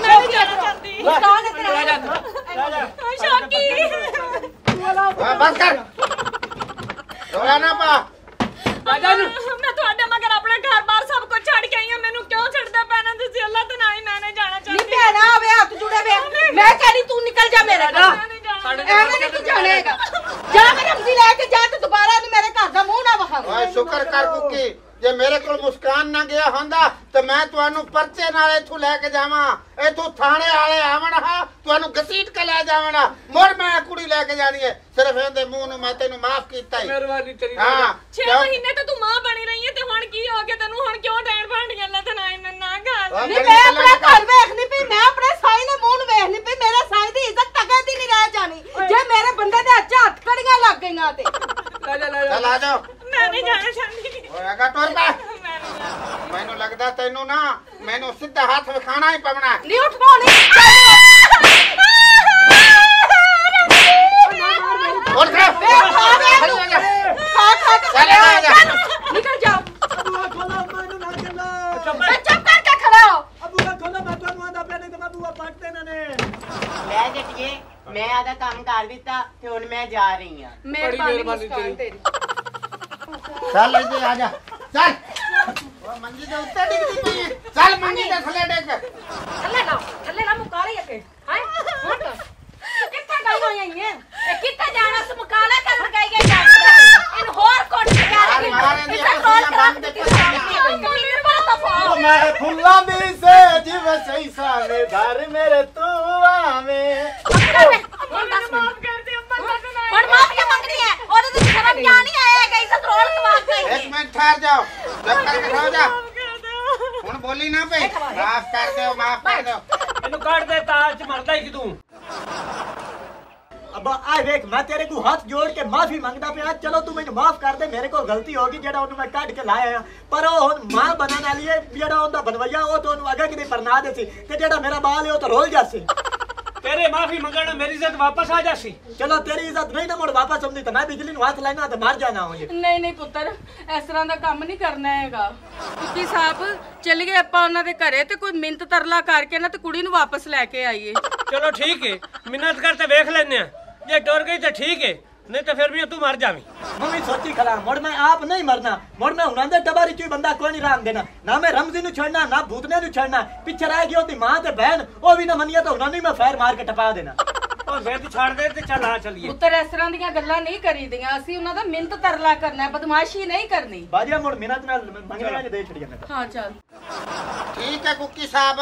ਮੈਂ ਵੀ ਜਾਣਾ ਚਾਹੁੰਦੀ ਮੁਸਕਾਨ ਇਤਰਾ ਸ਼ੌਕੀ। ਓਏ ਬਸ ਕਰ। ਰੋਣਾ ਨਾ ਪਾ। ਰਾਜਾ ਨੂੰ ਮੈਂ ਤੁਹਾਡੇ ਮਗਰ ਆਪਣਾ ਘਰ-ਬਾਰ ਸਭ ਕੁਝ ਛੱਡ ਕੇ ਆਈ ਹਾਂ। ਮੈਨੂੰ ਕਿਉਂ ਛੱਡਦੇ ਪੈਣਾ? ਤੁਸੀਂ ਅੱਲਾ ਤੇ ਨਾ ਹੀ ਮੈਨੇ ਜਾਣਾ ਨੀ ਚਾਹੁੰਦੀ। ਭੈਣਾ ਆਵੇ ਹੱਥ ਜੁੜੇ ਵੇ ਮੈਂ ਕਹਿੰਦੀ ਤੂੰ ਨਿਕਲ ਜਾ ਮੇਰੇ ਘਰ। ਮੈਂ ਨਹੀਂ ਜਾਣਾ। ਐਵੇਂ ਨਹੀਂ ਤੂੰ ਜਾਣੇਗਾ ਜਾ ਕੇ ਰਮਜ਼ੀ ਲੈ ਕੇ ਜਾ ਤੇ ਦੁਬਾਰਾ ਮੇਰੇ ਘਰ ਦਾ ਮੂੰਹ ਨਾ ਵਿਖਾਵੀਂ ਓਏ ਸ਼ੁਕਰ ਕਰ ਕੁੱਕੀ। ਜੇ ਮੇਰੇ ਕੋਲ ਮੁਸਕਾਨ ਨਾ ਗਿਆ ਹੁੰਦਾ ਤੇ ਮੈਂ ਤੁਹਾਨੂੰ ਪਰਚੇ ਨਾਲ ਇੱਥੋਂ ਲੈ ਕੇ ਜਾਵਾਂ। ਇੱਥੋਂ ਥਾਣੇ ਵਾਲੇ ਆਵਣ ਹਾਂ ਤੁਹਾਨੂੰ ਘਸੀਟ ਕੇ ਲੈ ਜਾਵਣ। ਮੁੜ ਮੈਂ ਕੁੜੀ ਲੈ ਕੇ ਜਾਣੀ ਹੈ। ਸਿਰਫ ਇਹਦੇ ਮੂੰਹ ਨੂੰ ਮੈਂ ਤੈਨੂੰ ਮਾਫ ਕੀਤਾ ਹੀ ਮਿਹਰਬਾਨੀ ਤੇਰੀ ਹਾਂ 6 ਕਿਉਂ? ਮਹੀਨੇ ਤੇ ਤੂੰ ਮਾਂ ਬਣੀ ਰਹੀ ਹੈ ਤੇ ਹੁਣ ਕੀ ਹੋ ਗਿਆ ਤੈਨੂੰ? ਹੁਣ ਕਿਉਂ ਡੈਣ ਭਾਂਡੀਆਂ ਅੱਲਾ ਤੇ ਨਾ ਮੈਂ ਨਾ ਗੱਲ ਓਏ ਨੀ ਮੇਰੀ ਮੈਂ ਗੱਲਾਂ ਆਪਣੇ। ਘਰ ਵੇਖਣੀ ਪਈ ਮੈਂ ਆਪਣੇ ਸਾਈ ਦੇ ਮੂੰਹ ਨੂੰ ਵੇਖਣੀ ਪਈ ਮੇਰੇ ਸਾਈ ਦੀ ਇੱਜ਼ਤ ਤੱਕ ਦੀ ਨਹੀਂ ਰਹਿ ਜਾਣੀ। ਜੇ ਮੇਰੇ ਬੰਦੇ ਦੇ ਹੱਥ 'ਚ ਹੱਥ ਕੜੀਆਂ ਲੱਗ ਗਈਆਂ ਤੇ। ਰਾਜਾ ਲੈ ਚੱਲ ਆ ਜਾਓ। ਮੈਂ ਨਹੀਂ ਜਾਣਾ ਚਾਹੁੰਦੀ। ਓਏ ਅਗਾ ਟੁਰ ਪੈ। ਨਹੀਂ ਮੈਨੂੰ ਲੱਗਦਾ ਤੈਨੂੰ ਨਾ ਮੈਨੂੰ ਸਿੱਧਾ ਹੱਥ ਵਿਖਾਣਾ ਹੀ ਪਵਣਾ। ਨਹੀਂ ਉਠਵਾਉਣੀ ਉੱਠ ਖਾ ਵੇ ਖਾ ਵੇ ਖੜੀ ਹੋ ਜਾ। ਖਾ ਖਾ ਕੇ ਆ ਨਿਕਲ ਜਾਓ ਚੁੱਪ ਕਰਕੇ ਖੜਾ ਹੋ। ਬੂਆ ਖੋਲਾ ਮੈਂ ਤੁਹਾਨੂੰ ਆਂਦਾ ਪਿਆ ਨਹੀਂ ਤੇ ਮੈਂ ਬੂਆ ਪੱਟ ਦੇਣਾ ਨੇ। ਲੈ ਜੱਟੀਏ ਮੈਂ ਆਦਾ ਕੰਮ ਕਰ ਦਿੱਤਾ ਤੇ ਹੁਣ ਮੈਂ ਜਾ ਰਹੀ ਹਾਂ। ਮਿਹਰਬਾਨੀ ਮਿਹਰਬਾਨੀ ਮੁਸਕਾਨ ਤੇਰੀ। ਚੱਲ ਇੱਥੇ ਆ ਜਾ। ਚੱਲ। ਓ ਮੰਜੀ ਦੇ ਉੱਤੇ ਡਿੱਗਦੀ ਪਈ ਹੈ। ਚੱਲ ਮੰਜੀ ਦੇ ਥੱਲੇ ਡਿੱਗ। ਥੱਲੇ ਨਾ ਥੱਲੇ ਨਾ ਮੁਕਾਲੀ ਅੱਗੇ। ਹਾਂ? ਹੁਣ ਕਿੱਥੇ ਗਈ ਹੋਈ ਹੈ ਇਹ ਕਿੱਥੇ ਜਾਣਾ? ਸੀ ਮੁਕਾਲਾ ਕਰਨ ਗਈ ਗਈ ਜਾ ਇਹਨੂੰ ਹੋਰ ਕੋਟ ਕੇ ਜਾ ਮਾਰ ਮਾਰ ਇਹਦੀ ਕੁਰਸੀਆਂ ਬੰਦ ਦੇ ਕਮੀਨੇ ਬਾਤ ਫੋ ਮੈਂ ਫੁੱਲਾਂ ਦੀ ਸੇ ਜਿਵੇਂ ਸਹੀ ਸਾਵੇਂ ਘਰ ਮੇਰੇ ਤੂੰ ਆਵੇਂ ਹੁਣ ਦੱਸ ਮਾਫ ਕਰ ਦੇ ਅੰਮਾ ਤੱਕ ਨਾ ਹੁਣ ਮਾਫੀਆ ਮੰਗਣੀ ਹੈ ਉਹਦੇ ਤੇ ਸ਼ਰਮ ਕਿਆ ਨਹੀਂ ਆਇਆ ਕਿ ਇੱਜ਼ਤ ਰੋਲ ਕਮਾ ਗਈ ਇੱਕ ਮਿੰਟ ਠਹਿਰ ਜਾਓ। ਚੁੱਪ ਕਰਕੇ ਖੜੋ ਜਾ। ਹੁਣ ਬੋਲੀ ਨਾ ਪਈ ਮਾਫ ਕਰ ਦਿਓ ਮਾਫ ਕਰ ਦਿਓ। ਇਹਨੂੰ ਕੱਢ ਦੇ ਤਾਲ ਚ ਮਰਦਾ ਹੀ ਕਿ ਤੂੰ। ਅੱਬਾ ਆ ਵੇਖ ਮੈਂ ਤੇਰੇ ਕੋ ਹੱਥ ਜੋੜ ਕੇ ਮਾਫੀ ਮੰਗਦਾ ਪਿਆ। ਚਲੋ ਤੂੰ ਮੈਨੂੰ ਮਾਫ ਕਰ ਦੇ ਮੇਰੇ ਕੋਲ ਗਲਤੀ ਹੋ ਗਈ ਜਿਹੜਾ ਉਹਨੂੰ ਮੈਂ ਕੱਢ ਕੇ ਲਾਇਆ ਪਰ ਉਹ ਹੁਣ ਮਾਂ ਬਣਨ ਵਾਲੀ ਹੈ ਜਿਹੜਾ ਉਹਦਾ ਬਣਵਈਆ ਉਹ ਤਾਂ ਉਹਨੂੰ ਅੱਗੇ ਕਿਤੇ ਪਰਨਾ ਦੇ ਸੀ ਤੇ ਜਿਹੜਾ ਮੇਰਾ ਬਾਲ ਹੈ ਉਹ ਤਾਂ ਰੋਲ ਜਾਸੇ ਤੇਰੇ ਮਾਫੀ ਮੰਗਣ ਨਾਲ ਮੇਰੀ ਇੱਜ਼ਤ ਵਾਪਸ ਆ ਜਾਸੀ। ਚਲੋ ਤੇਰੀ ਇੱਜ਼ਤ ਨਹੀਂ ਨਾ ਮੁੜ ਵਾਪਸ ਆਉਂਦੀ ਤਾਂ ਮੈਂ ਬਿਜਲੀ ਨੂੰ ਹੱਥ ਲਾਈਨਾ ਤੇ ਮਰ ਜਾਣਾ ਹੋਏ ਨਹੀਂ ਨਹੀਂ ਪੁੱਤਰ ਇਸ ਤਰ੍ਹਾਂ ਦਾ ਕੰਮ ਨਹੀਂ ਕਰਨਾ ਹੈਗਾ। ਕਿਉਂਕਿ ਸਾਹਿਬ ਚੱਲ ਗਏ ਆਪਾਂ ਉਹਨਾਂ ਦੇ ਘਰੇ ਤੇ ਕੋਈ ਮਿੰਤ ਤਰਲਾ ਕਰਕੇ ਨਾ ਤੇ ਕੁੜੀ ਨੂੰ ਵਾਪਸ ਲੈ ਕੇ ਆਈਏ। ਚਲੋ ਠੀਕ ਹੈ ਮਿਹਨਤ ਕਰ ਤੇ ਵੇਖ ਲੈਨੇ ਆ। ਜੇ ਟੁਰ ਗਈ ਤਾਂ ਠੀਕ ਹੈ ਨਹੀਂ ਤਾਂ ਫਿਰ ਵੀ ਤੂੰ ਮਰ ਜਾਵੀਂ। ਮੈਂ ਸੋਚੀ ਖੜਾ ਮੁੜ ਮੈਂ ਆਪ ਨਹੀਂ ਮਰਨਾ ਮੁੜ ਮੈਂ ਉਹਨਾਂ ਦੇ ਟਬਰ ਚ ਬੰਦਾ ਕੋਈ ਨਹੀਂ ਰਾਮ ਦੇਣਾ। ਨਾ ਮੈਂ ਰਮਜ਼ੀ ਨੂੰ ਛੱਡਣਾ ਨਾ ਭੂਤਨੇ ਨੂੰ ਛੱਡਣਾ। ਪਿੱਛੇ ਰਹਿ ਗਈ ਉਹਦੀ ਮਾਂ ਤੇ ਬਹਿਨ ਉਹ ਵੀ ਨਾ ਮੰਨੀਆ ਤਾਂ ਉਹਨਾਂ ਨੂੰ ਹੀ ਮੈਂ ਫੈਰ ਮਾਰ ਕੇ ਟਪਾ ਦੇਣਾ। ਉਹ ਜ਼ਿੱਦ ਛੱਡ ਦੇ ਤੇ ਚੱਲ ਆ ਚੱਲੀਏ। ਪੁੱਤਰ ਇਸ ਤਰ੍ਹਾਂ ਦੀਆਂ ਗੱਲਾਂ ਨਹੀਂ ਕਰੀਦੀਆਂ। ਅਸੀਂ ਉਹਨਾਂ ਦਾ ਮਿੰਤ ਤਰਲਾ ਕਰਨਾ ਹੈ ਬਦਮਾਸ਼ੀ ਨਹੀਂ ਕਰਨੀ। ਬਾਜੀਆ ਮੁੜ ਮਿਹਨਤ ਨਾਲ ਮੰਗਣਾ ਚ ਦੇ ਛੜੀਆਂ ਤਾਂ ਹਾਂ ਚੱਲ। ਠੀਕ ਹੈ ਕੁੱਕੀ ਸਾਹਿਬ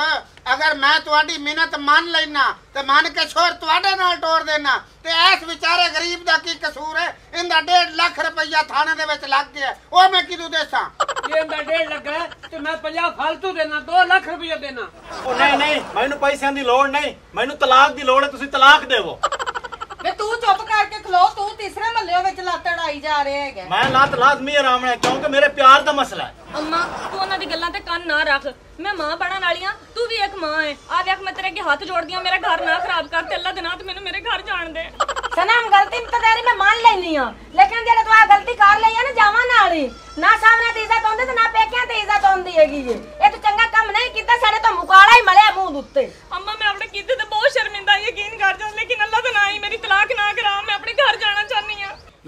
ਅਗਰ ਮੈਂ ਤੁਹਾਡੀ ਮਿਹਨਤ ਮੰਨ ਲੈਣਾ ਤੇ ਮੰਨ ਕੇ ਛੋਰ ਤੁਹਾਡੇ ਨਾਲ ਤੋੜ ਦੇਣਾ ਤੇ ਇਸ ਵਿਚਾਰੇ ਗਰੀਬ ਦਾ ਕੀ ਕਸੂਰ ਹੈ? ਇਹਦਾ 1.5 ਲੱਖ ਰੁਪਈਆ ਥਾਣੇ ਦੇ ਵਿੱਚ ਲੱਗ ਗਿਆ। ਉਹ ਮੈਂ ਕਿਦੋਂ ਦੇਸਾਂ? ਇਹਦਾ ਡੇਢ ਲੱਗਾ ਹੈ, ਤੇ ਮੈਂ 50 ਫालतू ਦੇਣਾ 2 ਲੱਖ ਰੁਪਏ ਦੇਣਾ ਉਹ ਨਹੀਂ ਨਹੀਂ ਮੈਨੂੰ ਪੈਸਿਆਂ ਦੀ ਲੋੜ ਨਹੀਂ। ਮੈਨੂੰ ਤਲਾਕ ਦੀ ਲੋੜ ਹੈ ਤੁਸੀਂ ਤਲਾਕ ਦੇਵੋ। ਵੇ ਤੂੰ ਚੁੱਪ ਕਰਕੇ ਖਲੋ ਤੂੰ ਤੀਸਰੇ ਮਹੱਲੇ ਵਿੱਚ ਲੱਤ ਅੜਾਈ ਜਾ ਰਿਹਾ ਹੈਗਾ। ਮੈਂ ਲੱਤ ਲਾਜ਼ਮੀ ਆਰਾਮ ਨਾਲ ਕਿਉਂਕਿ ਮੇਰੇ ਪਿਆਰ ਦਾ ਮਸਲਾ ਹੈ। ਅੰਮਾ ਤੂੰ ਉਹਨਾਂ ਦੀ ਗੱਲਾਂ ਤੇ ਕੰਨ ਨਾ ਰੱਖ। ਮੈਂ ਮਾਂ ਬਣਨ ਵਾਲੀ ਆ ਤੂੰ ਵੀ ਇੱਕ ਮਾਂ ਹੈ ਆ ਵੇਖ ਮੈਂ ਤੇਰੇ ਅੱਗੇ ਹੱਥ ਜੋੜਦੀ ਆ ਮੇਰਾ ਘਰ ਨਾ ਖਰਾਬ ਕਰ ਤੇ ਅੱਲਾ ਦੇ ਨਾਂ ਤੇ ਮੈਨੂੰ ਮੇਰੇ ਘਰ ਜਾਣ ਦੇ। ਸਨਾਮ ਗਲਤੀ ਤਾਂ ਤੇਰੀ ਮੈਂ ਮੰਨ ਲੈਨੀ ਆ। ਲੇਕਿਨ ਜਿਹੜੇ ਤੂੰ ਆ ਗਲਤੀ ਕਰ ਲਈ ਆ ਨਾ ਜਾਵਾਂ ਨਾਲ ਹੀ। ਨਾ ਸਾਹਮਣੇ ਤੇ ਇੱਜ਼ਤ ਆਉਂਦੀ ਤੇ ਨਾ ਪੇਕਿਆਂ ਤੇ ਇੱਜ਼ਤ ਆਉਂਦੀ ਹੈਗੀ ਏ। ਇਹ ਤੂੰ ਚੰਗਾ ਕੰਮ ਨਹੀਂ ਕੀਤਾ ਸਾਡੇ ਤੋਂ ਮੁਕਾਲਾ ਹੀ ਮਲਿਆ ਮੂੰਹ ਦੇ ਉੱਤੇ ਅੰਮਾ ਮੈਂ ਆਪਣੇ ਕੀਤੇ ਤੇ ਬਹੁਤ ਸ਼ਰਮਿੰਦਾ ਯਕੀਨ ਕਰ ਜਾ ਲੇਕਿਨ ਅੱਲਾ ਦੇ ਨਾਂ ਹੀ ਮੇਰੀ ਤਲਾਕ ਨਾ ਕਰਾ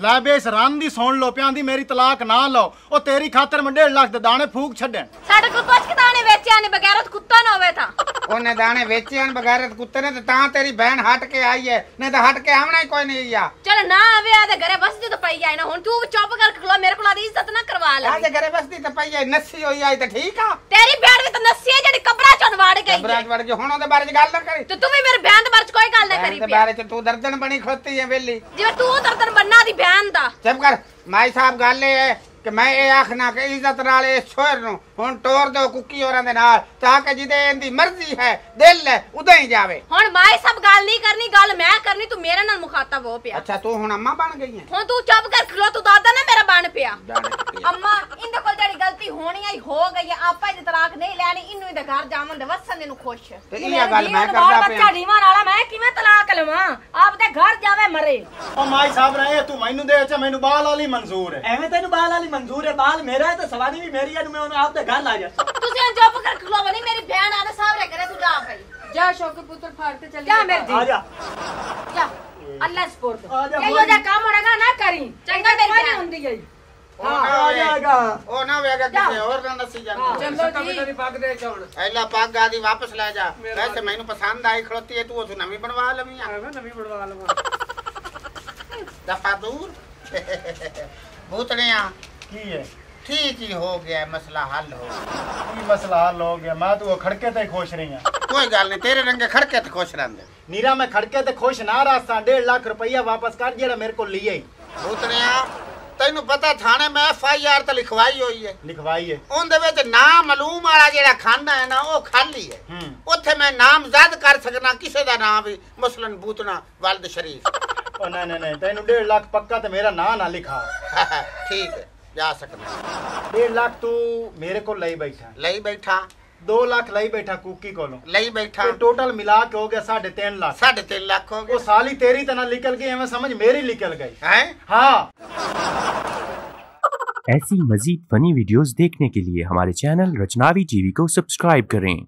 ਲੈ ਬੇ ਰਨ ਦੀ ਸੁਣ ਲੋ ਪਿਆਂ ਦੀ ਮੇਰੀ ਤਲਾਕ ਨਾ ਲਓ। ਉਹ ਤੇਰੀ ਖਾਤਰ ਮੈਂ 1.5 ਲੱਖ ਦੇ ਦਾਣੇ ਫੂਕ ਛੱਡਣ। ਸਾਡੇ ਕੋਲ ਪੁੱਛ ਕੇ ਦਾਣੇ ਵੇਚਿਆ ਨੇ ਬਗੈਰਤ ਕੁੱਤਾ ਨਾ ਹੋਵੇ ਤਾਂ ਉਹਨੇ ਦਾਣੇ ਵੇਚੇ ਹਨ ਬਗੈਰਤ ਕੁੱਤੇ ਨੇ ਤੇ ਤਾਂ ਤੇਰੀ ਭੈਣ ਹਟ ਕੇ ਆਈ ਹੈ ਨਹੀਂ ਤਾਂ ਹਟ ਕੇ ਆਉਣਾ ਹੀ ਕੋਈ ਨਹੀਂ ਆ। ਚਲ ਨਾ ਆਵੇ ਆ ਤੇ ਘਰੇ ਬਸ ਜਦੋਂ ਪਈ ਆਏ ਨਾ। ਹੁਣ ਤੂੰ ਚੁੱਪ ਕਰ ਖਲੋ ਮੇਰੇ ਕੋਲ ਆਦੀ ਇੱਜ਼ਤ ਨਾ ਕਰਵਾ ਲੈ। ਅੱਜ ਘਰੇ ਬਸਦੀ ਤਾਂ ਪਈ ਹੈ ਨੱਸੀ ਹੋਈ ਆਈ ਤਾਂ ਠੀਕ ਆ। ਤੇਰੀ ਭੈਣ ਵੀ ਤਾਂ ਨੱਸੀ ਹੈ ਜਿਹੜੀ ਕਬਰਾਂ ਚੋਂ ਵੜ ਗਈ ਹੈ। ਬਰਾਜ ਵੜ ਕੇ ਹੁਣ ਉਹਦੇ ਬਾਰੇ ਚ ਗੱਲ ਨਾ ਕਰੀ। ਤੇ ਤੂੰ ਵੀ ਮੇਰੇ ਭੈਣ ਦੇ ਬਾਰੇ ਚ ਕੋਈ ਗੱਲ ਨਾ ਕਰੀ ਪਿਆ। ਬਾਰੇ ਚ ਤੂੰ ਦਰਦਨ ਬਣੀ ਖੋਤੀ ਹੈ ਵੇਲੀ। ਜਿਵੇਂ ਤੂੰ ਦਰਦਨ ਬੰਨਾ ਦੀ ਭੈਣ ਦਾ। ਚੁੱਪ ਕਰ ਮਾਈ ਸਾਹਿਬ ਗੱਲ ਇਹ ਹੈ ਕਿ ਮੈਂ ਇਹ ਆਖਣਾ ਕਿ ਇੱਜ਼ਤ ਨਾਲ ਇਸ ਸ਼ੋਹਰ ਨੂੰ ਹੁਣ ਟੋਰ ਦਿਓ ਕੁੱਕੀ ਹੋਰਾਂ ਦੇ ਨਾਲ ਤਾਂ ਕਿ ਜਿਹਦੇ ਇਹਦੀ ਮਰਜ਼ੀ ਹੈ ਦਿਲ ਹੈ ਉਦਾਂ ਹੀ ਜਾਵੇ। ਹੁਣ ਮਾਈ ਸਭ ਗੱਲ ਨਹੀਂ ਕਰਨੀ ਗੱਲ ਮੈਂ ਕਰਨੀ ਤੂੰ ਮੇਰੇ ਨਾਲ ਮੁਖਾਤਬ ਹੋ ਪਿਆ। ਅੱਛਾ ਤੂੰ ਹੁਣ ਅੰਮਾ ਬਣ ਗਈ ਹੈ? ਹੁਣ ਤੂੰ ਚੁੱਪ ਕਰ ਖਲੋ ਤੂੰ ਦਾਦਾ ਨਾ ਮੇਰਾ ਬਣ ਪਿਆ। ਅੰਮਾ ਇਹਦੇ ਕੋਲ ਜਿਹੜੀ ਗਲਤੀ ਹੋਣੀ ਆਈ ਹੋ ਗਈ ਹੈ ਆਪਾਂ ਇਹਦੀ ਤਲਾਕ ਨਹੀਂ ਲੈਣੀ ਇਹਨੂੰ ਇਹਦੇ ਘਰ ਜਾਵਣ ਦੇ ਵਸਣ ਇਹਨੂੰ ਖੁਸ਼। ਤੇ ਇਹ ਗੱਲ ਮੈਂ ਕਰਦਾ ਬੱਚਾ ਪਿਆ। ਢੀਵਾਂ ਵਾਲਾ ਮੈਂ ਕਿਵੇਂ ਤਲਾਕ ਲਵਾਂ? ਆਪ ਤੇ ਘਰ ਜਾਵੇ ਮਰੇ। ਉਹ ਮਾਈ ਸਾਹਿਬ ਨੇ ਇਹ ਤੂੰ ਮੈਨੂੰ ਦੇ ਅੱਛਾ ਮੈਨੂੰ ਬਾਲ ਵਾਲੀ ਮਨਜ਼ੂਰ ਹੈ। ਐਵੇਂ ਤੈਨੂੰ ਬਾਲ ਵਾਲੀ ਮਨਜ਼ੂਰ ਹੈ ਬਾਲ ਮੇਰਾ ਹੈ ਤੇ ਸਵਾਰੀ ਵੀ ਮੇਰੀ ਹੈ ਤੇ ਮੈਂ ਉਹਨੂੰ ਆਪ ਦੇ ਘਰ ਲਾ ਜਾ। ਤੁਸੀਂ ਚੁੱਪ ਕਰ ਖਲੋ ਬਣੀ ਮੇਰੀ ਭੈਣ ਆਦੇ ਸਾਹਮਣੇ ਕਰੇ ਤੂੰ ਜਾ ਪਈ ਜਾ ਸ਼ੌਕ ਪੁੱਤਰ ਫਾੜ ਕੇ ਚੱਲੀ ਜਾ ਮੇਰੇ ਜੀ ਆ ਜਾ। ਜਾ। ਅੱਲਾ ਸਪੋਰਟ ਆ ਜਾ ਇਹੋ ਜਿਹਾ ਕੰਮ ਹੋਣਾ ਨਾ ਕਰੀ। ਚੰਗਾ ਮੇਰੀ ਕੋਈ ਭੈਣ। ਹੁੰਦੀ ਹੈ ਉਹ ਨਾ ਆ ਹੋਵੇ- ਜਾਏਗਾ। ਉਹ ਨਾ ਹੋਵੇਗਾ ਕਿਸੇ ਹੋਰ ਨਾਲ ਦੱਸੀ ਜਾਂਦਾ। ਚਲੋ ਜੀ। ਤੇਰੀ ਪੱਗ ਦੇ ਹੁਣ ਐਲਾ ਪੱਗ ਆਦੀ ਵਾਪਸ ਲੈ ਜਾ। ਵੈਸੇ ਮੈਨੂੰ ਪਸੰਦ ਆਈ ਖਲੋਤੀ ਹੈ ਤੂੰ ਉਸ ਨਵੀਂ ਬਣਵਾ ਲਵੀਂ ਆ। ਐਵੇਂ ਨਵੀਂ ਬਣਵਾ ਲਵਾਂ। ਦਫਾ ਦੂਰ। ਕੀ ਹੈ ਠੀਕ ਹੀ ਹੋ ਗਿਆ ਮਸਲਾ ਹੱਲ ਹੋ ਗਿਆ। ਕੀ ਮਸਲਾ ਹੱਲ ਹੋ ਗਿਆ? ਮੈਂ ਤੂੰ ਖੜਕੇ ਤੇ ਖੁਸ਼ ਰਹੀ ਆ। ਕੋਈ ਗੱਲ ਨਹੀਂ ਤੇਰੇ ਰੰਗੇ ਖੜਕੇ ਤੇ ਖੁਸ਼ ਰਹਿੰਦੇ। ਨੀਰਾ ਮੈਂ ਖੜਕੇ ਤੇ ਖੁਸ਼ ਨਾ ਰਾਸਾਂ 1.5 ਲੱਖ ਰੁਪਈਆ ਵਾਪਸ ਕਰ ਜਿਹੜਾ ਮੇਰੇ ਕੋਲ ਲਿਆ ਹੀ ਭੂਤੜਿਆ ਤੈਨੂੰ ਪਤਾ ਥਾਣੇ ਮੈਂ ਐਫ ਆਈ ਆਰ ਤੇ ਲਿਖਵਾਈ ਹੋਈ ਹੈ ਲਿਖਵਾਈ ਹੈ ਉਹਦੇ ਵਿੱਚ ਨਾਮ ਮਾਲੂਮ ਵਾਲਾ ਜਿਹੜਾ ਖਾਨਾ ਹੈ ਨਾ ਉਹ ਖਾਲੀ ਹੈ। ਉੱਥੇ ਮੈਂ ਨਾਮਜ਼ਦ ਕਰ ਸਕਣਾ ਕਿਸੇ ਦਾ ਨਾਮ ਵੀ ਮਸਲਨ ਬੂਤਨਾ ਵਲਦ ਸ਼ਰੀਫ। ਉਹ ਨਹੀਂ ਨਹੀਂ ਤੈਨੂੰ 1.5 ਲੱਖ ਪੱਕਾ ਤੇ ਮੇਰਾ ਨਾਂ ਨਾ ਲਿਖਾ। ਠੀਕ ਹੈ जा सकना डेढ़ लाख तू मेरे को लई बैठा। लई बैठा। दो लाख लई बैठा कुकी को लई बैठा। तो टोटल मिला के हो गया साढ़े तीन लाख। साढ़े तीन लाख हो गया। वो साली तेरी तरह निकल गई हमें समझ मेरी निकल गई। है? हाँ। ऐसी मजीद फनी वीडियोस देखने के लिए हमारे चैनल रचनावी टीवी को सब्सक्राइब करें।